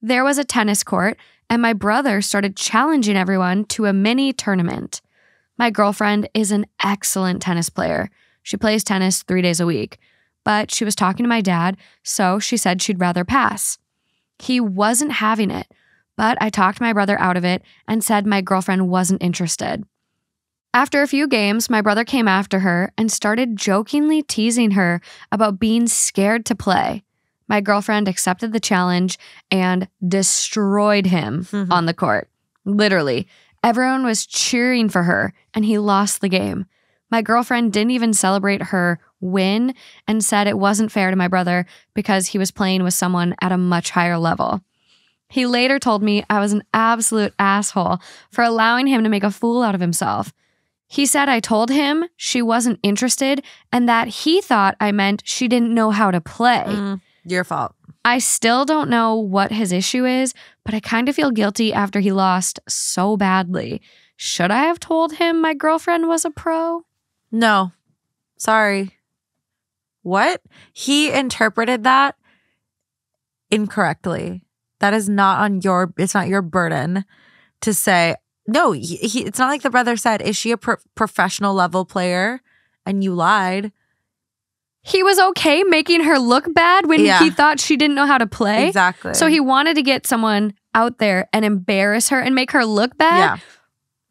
There was a tennis court, and my brother started challenging everyone to a mini tournament. My girlfriend is an excellent tennis player. She plays tennis three days a week, but she was talking to my dad, so she said she'd rather pass. He wasn't having it, but I talked my brother out of it and said my girlfriend wasn't interested. After a few games, my brother came after her and started jokingly teasing her about being scared to play. My girlfriend accepted the challenge and destroyed him Mhm. on the court. Literally, everyone was cheering for her and he lost the game. My girlfriend didn't even celebrate her win and said it wasn't fair to my brother because he was playing with someone at a much higher level. He later told me I was an absolute asshole for allowing him to make a fool out of himself. He said I told him she wasn't interested and that he thought I meant she didn't know how to play. Mm, your fault. I still don't know what his issue is, but I kind of feel guilty after he lost so badly. Should I have told him my girlfriend was a pro? No. Sorry. What? He interpreted that incorrectly. That is not on your it's not your burden to say no, he, he, it's not like the brother said is she a pro- professional level player and you lied. He was okay making her look bad when Yeah. he thought she didn't know how to play. Exactly. So he wanted to get someone out there and embarrass her and make her look bad, Yeah,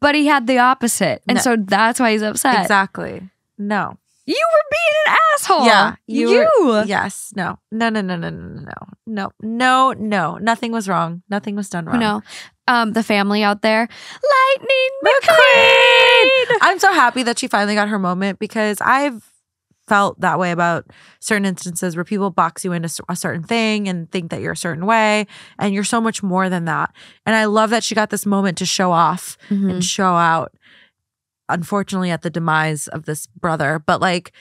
but he had the opposite. And No. so that's why he's upset. exactly. No. You were being an asshole. Yeah, you You. were- Yes. No. No, no, no, no, no, no. No. No, no. Nothing was wrong. Nothing was done wrong. No. Um, the family out there, Lightning McQueen. I'm so happy that she finally got her moment because I've felt that way about certain instances where people box you into a certain thing and think that you're a certain way and you're so much more than that. And I love that she got this moment to show off Mhm. and show out. Unfortunately, at the demise of this brother, but like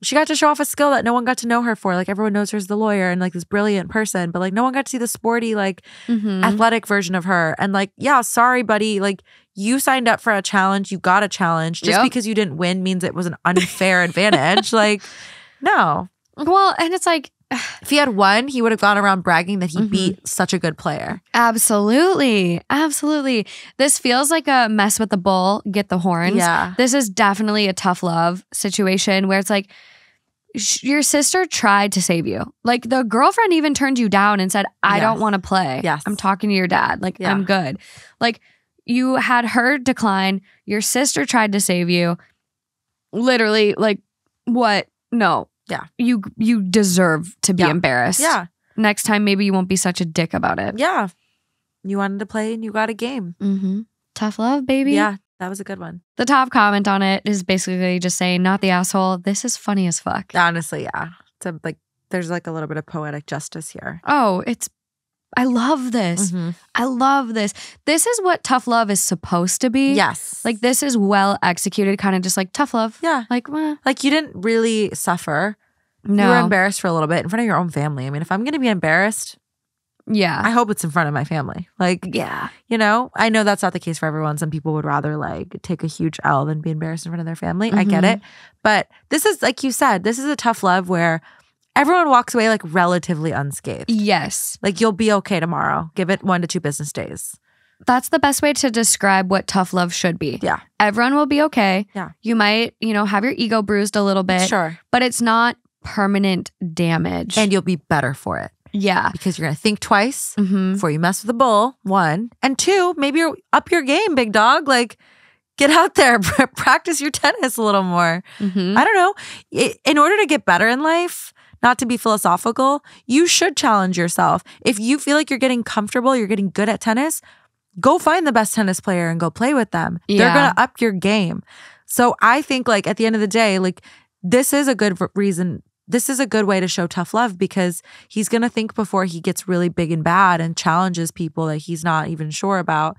she got to show off a skill that no one got to know her for. Like everyone knows her as the lawyer and like this brilliant person, but like no one got to see the sporty, like Mhm. athletic version of her. And like, yeah, sorry, buddy. Like you signed up for a challenge, you got a challenge. Just Yep. because you didn't win means it was an unfair advantage. Like, no. Well, and it's like if he had won, he would have gone around bragging that he Mhm. beat such a good player. Absolutely. Absolutely. This feels like a mess with the bull, get the horns. Yeah. This is definitely a tough love situation where it's like sh- your sister tried to save you. Like the girlfriend even turned you down and said, I Yes. don't want to play. Yes. I'm talking to your dad. Like, Yeah. I'm good. Like, you had her decline. Your sister tried to save you. Literally, like, what? No. Yeah. You you deserve to be Yeah. embarrassed. Yeah. Next time, maybe you won't be such a dick about it. Yeah. You wanted to play and you got a game. Mm-hmm. Tough love, baby. Yeah. That was a good one. The top comment on it is basically just saying, not the asshole. This is funny as fuck. Honestly, yeah. It's a, like there's like a little bit of poetic justice here. Oh, it's, I love this. Mhm. I love this. This is what tough love is supposed to be. Yes. Like, this is well executed, kind of just like tough love. yeah. Like, eh, Like you didn't really suffer. no. You were embarrassed for a little bit in front of your own family. I mean, if I'm going to be embarrassed, yeah. I hope it's in front of my family. Like, yeah. you know, I know that's not the case for everyone. Some people would rather like take a huge L than be embarrassed in front of their family. I get Mhm. it. But this is, like you said, this is a tough love where everyone walks away like relatively unscathed. Yes. Like you'll be okay tomorrow. Give it one to two business days. That's the best way to describe what tough love should be. Yeah. Everyone will be okay. Yeah. You might, you know, have your ego bruised a little bit, Sure. but it's not permanent damage. And you'll be better for it yeah. because you're going to think twice hmm before you mess with the bull. One. And two, maybe you're up your game, big dog. Like, get out there, practice your tennis a little more. hmm I don't know. In order to get better in life, not to be philosophical, you should challenge yourself. If you feel like you're getting comfortable, you're getting good at tennis, go find the best tennis player and go play with them. They're going to up your game. So I think like at the end of the day, like this is a good reason. This is a good way to show tough love because he's going to think before he gets really big and bad and challenges people that he's not even sure about.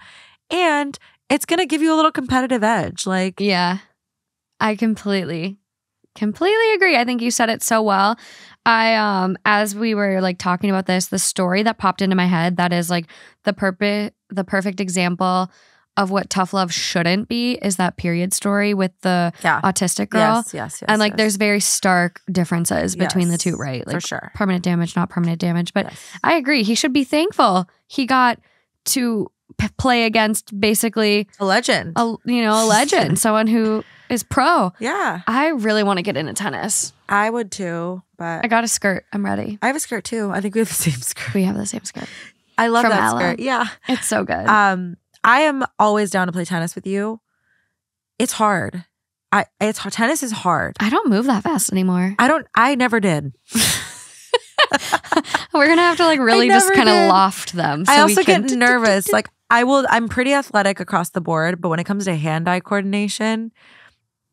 And it's going to give you a little competitive edge. Like, Yeah. I completely completely agree. I think you said it so well. I um as we were like talking about this, the story that popped into my head that is like the purpose the perfect example of what tough love shouldn't be is that period story with the yeah. autistic girl. Yes, yes, yes. and like yes. there's very stark differences between the two, Yes, right? for sure. permanent damage, not permanent damage. But Yes. I agree. He should be thankful he got to p- play against basically a legend. a you know a legend, someone who is pro. yeah, I really want to get into tennis. I would too. But I got a skirt. I'm ready. I have a skirt too. I think we have the same skirt. We have the same skirt. I love From that Ella. skirt. Yeah. It's so good. Um, I am always down to play tennis with you. It's hard. I it's tennis is hard. I don't move that fast anymore. I don't. I never did. We're gonna have to like really just kind of loft them. So I we also get nervous. Like I will. I'm pretty athletic across the board, but when it comes to hand-eye coordination,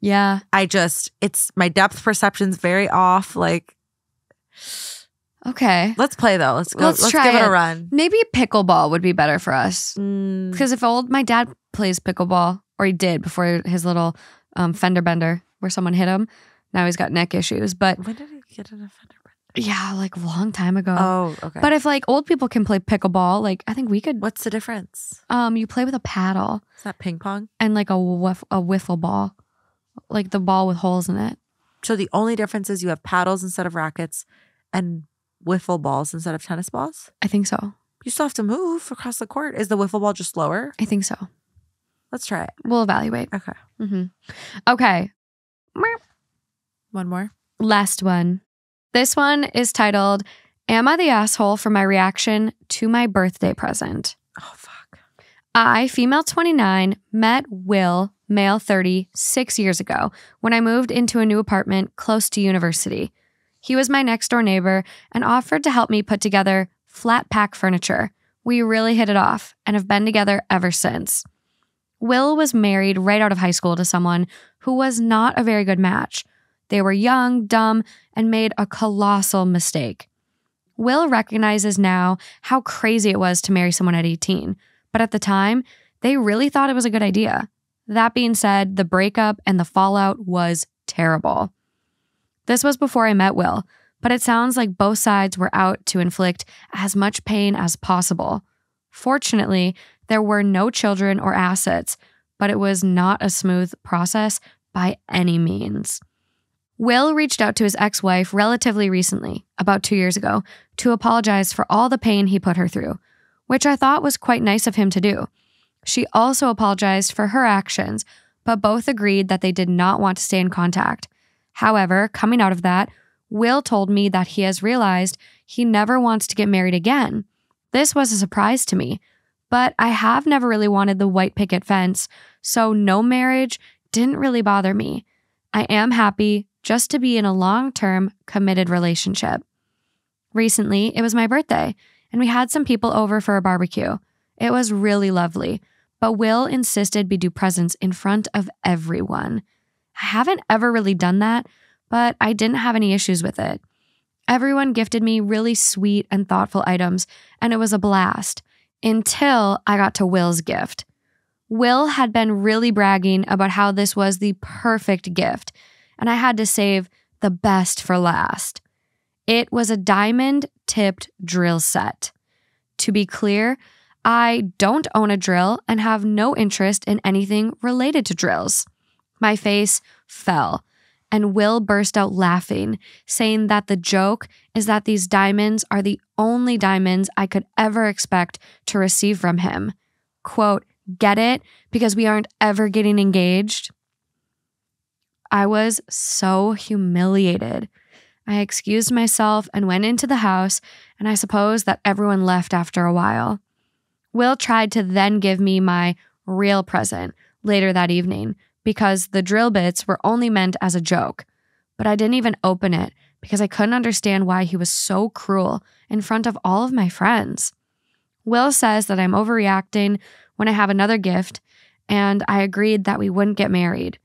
yeah. I just it's my depth perception's very off. Like Okay. let's play though. Let's go. Let's Let's, try give it. it. a run. Maybe pickleball would be better for us Mm, because if old my dad plays pickleball or he did before his little um, fender bender where someone hit him. Now he's got neck issues, but when did he get an bender? yeah, like a long time ago. Oh, okay. But if like old people can play pickleball, like I think we could. what's the difference? Um, you play with a paddle Is that ping pong? and like a whiff, a wiffle ball, like the ball with holes in it. So the only difference is you have paddles instead of rackets and wiffle balls instead of tennis balls. I think so. You still have to move across the court. Is the wiffle ball just slower? I think so. Let's try it. We'll evaluate. Okay. hmm Okay. One more. Last one. This one is titled Am I the Asshole for My Reaction to My Birthday Present? Oh fuck. I, female 29, met Will, male 30, six years ago when I moved into a new apartment close to university. He was my next door neighbor and offered to help me put together flat pack furniture. We really hit it off and have been together ever since. Will was married right out of high school to someone who was not a very good match. They were young, dumb, and made a colossal mistake. Will recognizes now how crazy it was to marry someone at 18, but at the time, they really thought it was a good idea. That being said, the breakup and the fallout was terrible. This was before I met Will, but it sounds like both sides were out to inflict as much pain as possible. Fortunately, there were no children or assets, but it was not a smooth process by any means. Will reached out to his ex wife relatively recently, about two years ago, to apologize for all the pain he put her through, which I thought was quite nice of him to do. She also apologized for her actions, but both agreed that they did not want to stay in contact. However, coming out of that, Will told me that he has realized he never wants to get married again. This was a surprise to me, but I have never really wanted the white picket fence, so no marriage didn't really bother me. I am happy just to be in a long term, committed relationship. Recently, it was my birthday, and we had some people over for a barbecue. It was really lovely, but Will insisted we do presents in front of everyone. I haven't ever really done that, but I didn't have any issues with it. Everyone gifted me really sweet and thoughtful items, and it was a blast until I got to Will's gift. Will had been really bragging about how this was the perfect gift, and I had to save the best for last. It was a diamond tipped drill set. To be clear, I don't own a drill and have no interest in anything related to drills. My face fell, and Will burst out laughing, saying that the joke is that these diamonds are the only diamonds I could ever expect to receive from him. Quote, get it? Because we aren't ever getting engaged. I was so humiliated. I excused myself and went into the house, and I suppose that everyone left after a while. Will tried to then give me my real present later that evening because the drill bits were only meant as a joke, but I didn't even open it because I couldn't understand why he was so cruel in front of all of my friends. Will says that I'm overreacting when I have another gift, and I agreed that we wouldn't get married.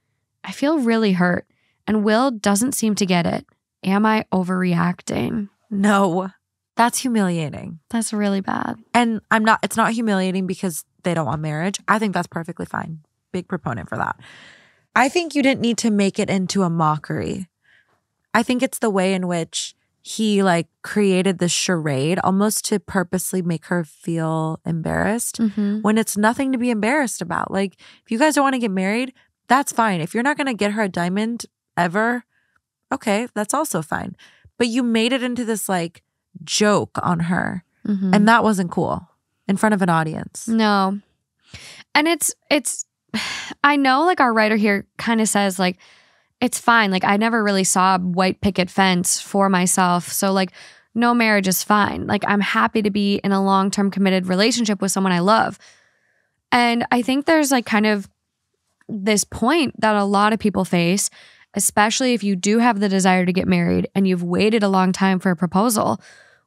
I feel really hurt, and Will doesn't seem to get it. Am I overreacting? No, that's humiliating. That's really bad. And I'm not, it's not humiliating because they don't want marriage. I think that's perfectly fine. Big proponent for that. I think you didn't need to make it into a mockery. I think it's the way in which he like created this charade almost to purposely make her feel embarrassed Mm-hmm. when it's nothing to be embarrassed about. Like, if you guys don't want to get married, that's fine. If you're not going to get her a diamond ever, okay, that's also fine. But you made it into this like joke on her, Mm-hmm. and that wasn't cool in front of an audience. No. And it's it's I know like our writer here kind of says like it's fine. Like I never really saw a white picket fence for myself. So like no marriage is fine. Like I'm happy to be in a long-term committed relationship with someone I love. And I think there's like kind of this point that a lot of people face, especially if you do have the desire to get married and you've waited a long time for a proposal,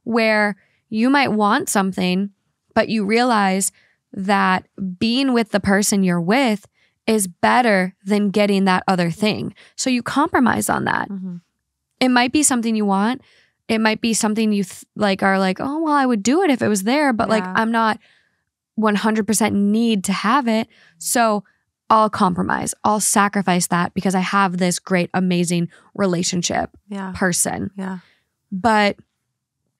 where you might want something, but you realize that being with the person you're with is better than getting that other thing. So you compromise on that. Mhm. It might be something you want. It might be something you th- like are like, "Oh, well, I would do it if it was there, but like I'm not 100% need to have it." So I'll compromise. I'll sacrifice that because I have this great amazing relationship Yeah. person. Yeah. But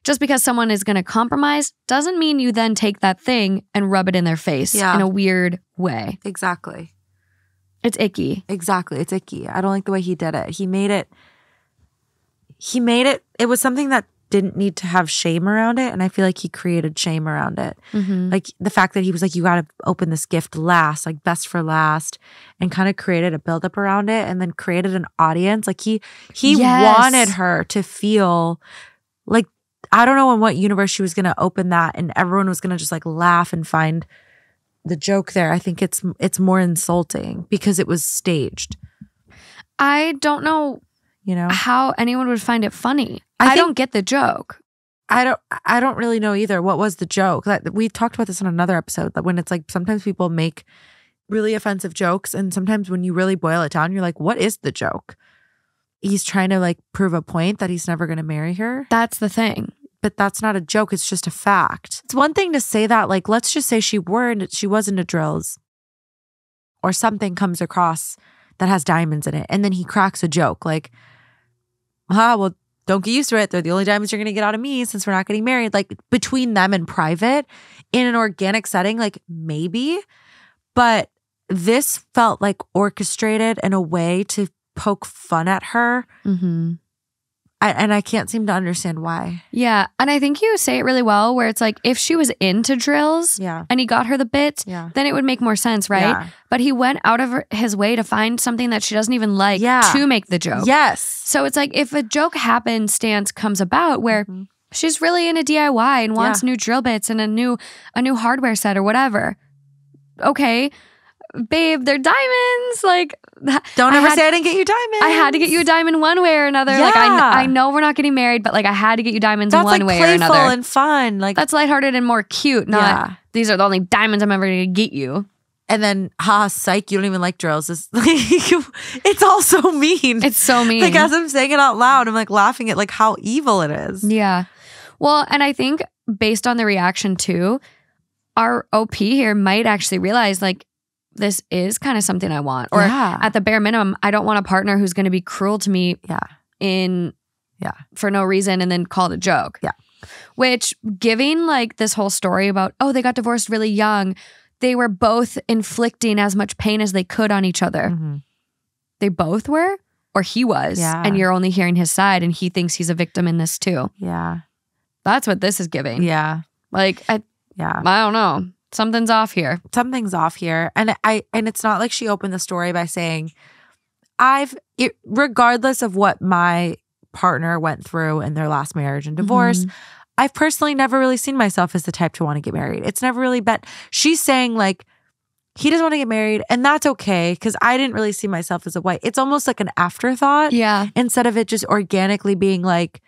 just because someone is going to compromise doesn't mean you then take that thing and rub it in their face Yeah. in a weird way. Exactly. It's icky. Exactly. It's icky. I don't like the way he did it. He made it, he made it, it was something that didn't need to have shame around it. And I feel like he created shame around it. Mhm. Like the fact that he was like, you got to open this gift last, like best for last, and kind of created a buildup around it and then created an audience. Like he, he Yes. wanted her to feel like, I don't know in what universe she was going to open that and everyone was going to just like laugh and find the joke there. I think it's, it's more insulting because it was staged, I don't know you know? how anyone would find it funny. I I, think- don't get the joke. I don't I don't really know either. What was the joke? That we talked about this in another episode that when it's like sometimes people make really offensive jokes and sometimes when you really boil it down you're like what is the joke? He's trying to like prove a point that he's never going to marry her, That's the thing. but that's not a joke, it's just a fact. It's one thing to say that like let's just say she weren't she was into drills or something comes across that has diamonds in it and then he cracks a joke like ah well don't get used to it. They're the only diamonds you're going to get out of me since we're not getting married. Like between them and private in an organic setting, like maybe. But this felt like orchestrated in a way to poke fun at her. Mm-hmm. I, and I can't seem to understand why. Yeah. And I think you say it really well where it's like if she was into drills Yeah. and he got her the bit, Yeah. then it would make more sense, right? Yeah. But he went out of his way to find something that she doesn't even like Yeah. to make the joke. Yes. So it's like if a joke happenstance comes about where Mhm. she's really into DIY and wants new drill bits and a new a new hardware set or whatever. Okay, babe, they're diamonds. Like Don't I ever had- say I didn't get you diamonds. I had to get you a diamond one way or another. Like I, Yeah. I know we're not getting married, but like I had to get you diamonds That's one like way or another. and fun. Like That's lighthearted and more cute. Not Yeah. these are the only diamonds I'm ever gonna get you. and then ha psych, you don't even like drills. It's, like, it's all so mean. It's so mean. like as I'm saying it out loud, I'm like laughing at like how evil it is. Yeah. Well, and I think based on the reaction too, our OP here might actually realize like this is kind of something I want. Or Yeah. at the bare minimum, I don't want a partner who's going to be cruel to me Yeah. in Yeah. for no reason and then call it a joke. Yeah. Which giving like this whole story about oh they got divorced really young, they were both inflicting as much pain as they could on each other. Mhm. They both were or he was Yeah. and you're only hearing his side and he thinks he's a victim in this too. Yeah. That's what this is giving. Yeah. Like I Yeah. I don't know. Something's off here. something's off here and i and it's not like she opened the story by saying i've it, regardless of what my partner went through in their last marriage and divorce mm-hmm. i've personally never really seen myself as the type to want to get married it's never really been she's saying like he doesn't want to get married and that's okay because i didn't really see myself as a wife it's almost like an afterthought Yeah. instead of it just organically being like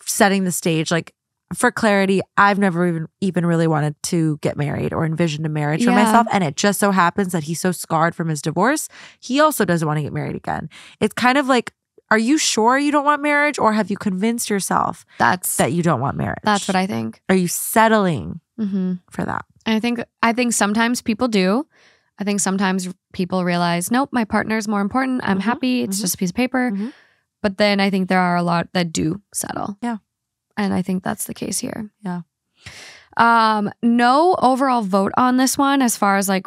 setting the stage like for clarity i've never even even really wanted to get married or envisioned a marriage for myself and it just so happens that he's so scarred from his divorce he also doesn't want to get married again it's kind of like are you sure you don't want marriage or have you convinced yourself That's that you don't want marriage that's what I think. are you settling hmm for that And I think I think sometimes people do. I think sometimes people realize, nope, my partner's more important. I'm Mhm, happy. It's mhm. just a piece of paper. Mhm. But then I think there are a lot that do settle. Yeah. And I think that's the case here. Yeah. Um, no overall vote on this one as far as like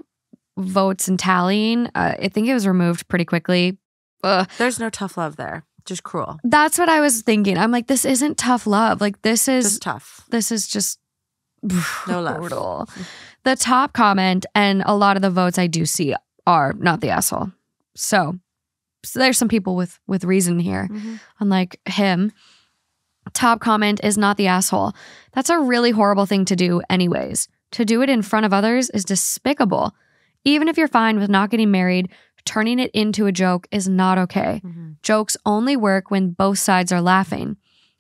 votes and tallying. Uh, I think it was removed pretty quickly. Ugh. there's no tough love there just cruel That's what I was thinking. I'm like, this isn't tough love. Like this is just tough this is just No love. brutal. The top comment and a lot of the votes I do see are not the asshole. So, so there's some people with with reason here, Mhm. unlike him. Top comment is not the asshole. That's a really horrible thing to do, anyways. To do it in front of others is despicable. Even if you're fine with not getting married, turning it into a joke is not okay. Mhm. Jokes only work when both sides are laughing.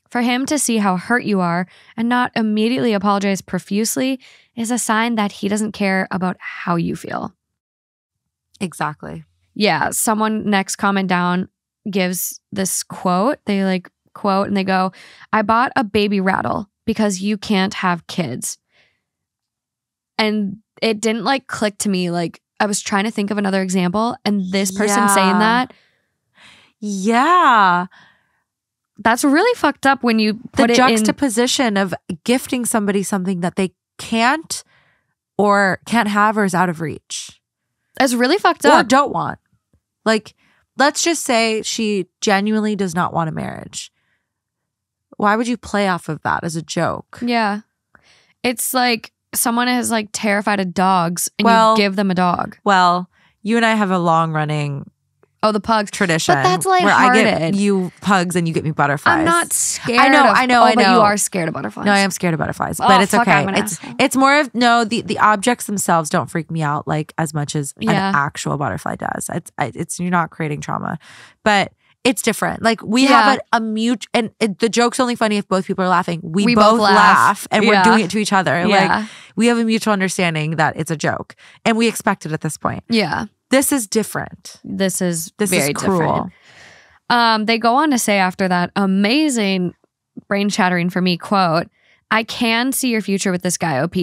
For him to see how hurt you are and not immediately apologize profusely is a sign that he doesn't care about how you feel. exactly Yeah, someone next comment down gives this quote. They like quote and they go, I bought a baby rattle because you can't have kids. And it didn't like click to me. Like I was trying to think of another example, and this person saying that, yeah that's really fucked up when you the it in juxtaposition of gifting somebody something that they can't or can't have or is out of reach It's really fucked up. or don't want. Like, let's just say she genuinely does not want a marriage. Why would you play off of that as a joke? Yeah. It's like someone is like terrified of dogs and Well- you give them a dog. Well, you and I have a long running Oh, the pugs. tradition. But that's like where I get you pugs and you get me butterflies. I'm not scared. I know, of- I know, oh, I but you are scared of butterflies. No, I am scared of butterflies, Oh, but it's fuck, okay. It's asshole. it's more of no the the objects themselves don't freak me out like as much as Yeah. an actual butterfly does. It's it's you're not creating trauma, but it's different. Like we Yeah. have a, a mute, and it, the joke's only funny if both people are laughing. We, We both, both laugh. laugh. and Yeah. we're doing it to each other. Yeah. Like we have a mutual understanding that it's a joke, and we expect it at this point. Yeah. This is different. This is This very is cruel. different. Um, they go on to say after that amazing brain shattering for me quote, I can see your future with this guy, OP.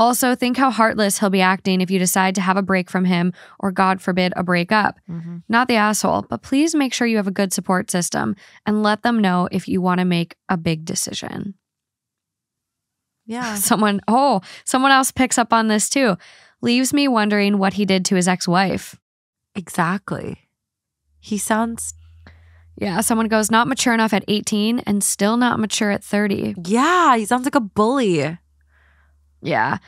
Also, think how heartless he'll be acting if you decide to have a break from him or, God forbid, a breakup. Mhm. Not the asshole, but please make sure you have a good support system and let them know if you want to make a big decision. Yeah. Someone, oh, someone else picks up on this too. Leaves me wondering what he did to his ex wife. Exactly. He sounds, Yeah, someone goes not mature enough at 18 and still not mature at 30. yeah, he sounds like a bully. Yeah.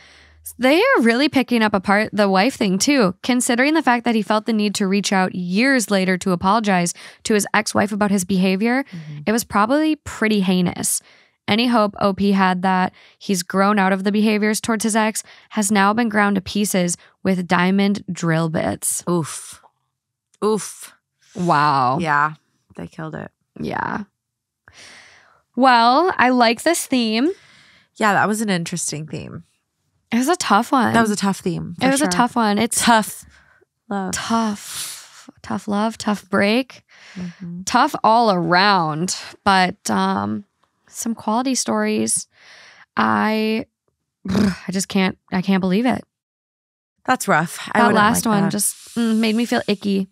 They are really picking up apart the wife thing too, considering the fact that he felt the need to reach out years later to apologize to his ex wife about his behavior. Mm-hmm. It was probably pretty heinous. Any hope OP had that he's grown out of the behaviors towards his ex has now been ground to pieces with diamond drill bits. Oof. Oof. Wow. Yeah, they killed it. Yeah. Well, I like this theme. Yeah, that was an interesting theme. It was a tough one. That was a tough theme. it was a tough one. It's tough love. tough. Tough love, tough break. Mhm. tough all around, but um some quality stories. I I just can't I can't believe it. That's rough. I That last like one that. just mm, made me feel icky.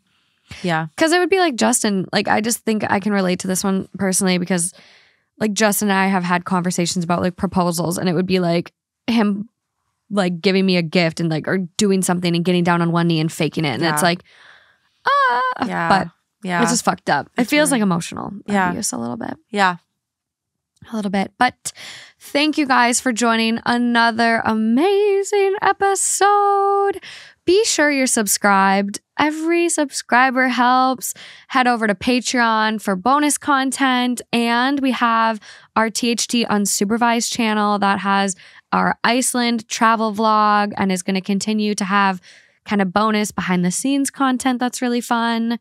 yeah. Cuz it would be like Justin, like I just think I can relate to this one personally because like Justin and I have had conversations about like proposals and it would be like him like giving me a gift and like or doing something and getting down on one knee and faking it and it's like ah Yeah. but Yeah. it's just fucked up. It feels really- like emotional Yeah. abuse a little bit. yeah. a little bit. But thank you guys for joining another amazing episode. Be sure you're subscribed. Every subscriber helps. Head over to Patreon for bonus content. And we have our THT Unsupervised channel that has our Iceland travel vlog and is going to continue to have kind of bonus behind the scenes content that's really fun.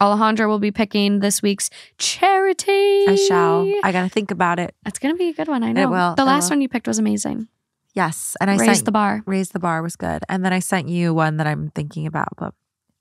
Alejandra will be picking this week's charity. I shall. I got to think about it. It's gonna be a good one. I know. will, The it last will. one you picked was amazing. Yes. And I Raise sent the bar. Raise the bar was good. And then I sent you one that I'm thinking about, but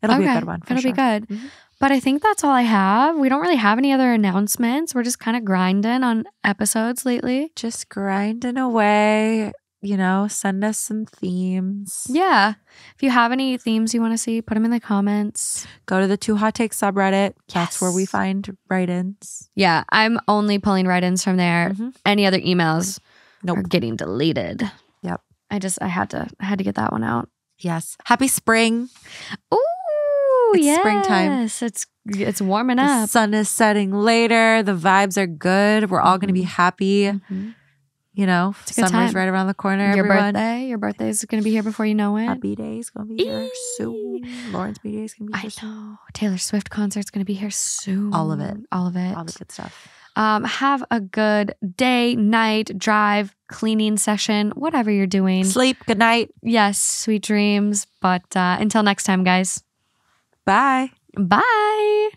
it'll be a good one. It'll sure. be good. Mhm. But I think that's all I have. We don't really have any other announcements. We're just kind of grinding on episodes lately. Just grinding away. You know, send us some themes. Yeah. If you have any themes you want to see, put them in the comments. Go to the Two Hot Takes subreddit. That's where we find write ins. Yeah, I'm only pulling write-ins from there. Mhm. Any other emails Nope. are getting deleted. Yep. I just I had to I had to get that one out. Yes. Happy spring. Ooh, It's yes. springtime. It's it's warming The up. sun is setting later. The vibes are good. We're all going to be happy. Mhm. You know, summer's time. right around the corner. Your everyone. birthday. Your birthday is going to be here before you know it. Our B Day's going to be here soon. Lauren's B Day's going to be I soon. know. Taylor Swift concert's going to be here soon. All of it. All of it. All the good stuff. Um, have a good day, night, drive, cleaning session, whatever you're doing. Sleep. Good night. Yes, sweet dreams. But uh, until next time, guys. Bye. Bye.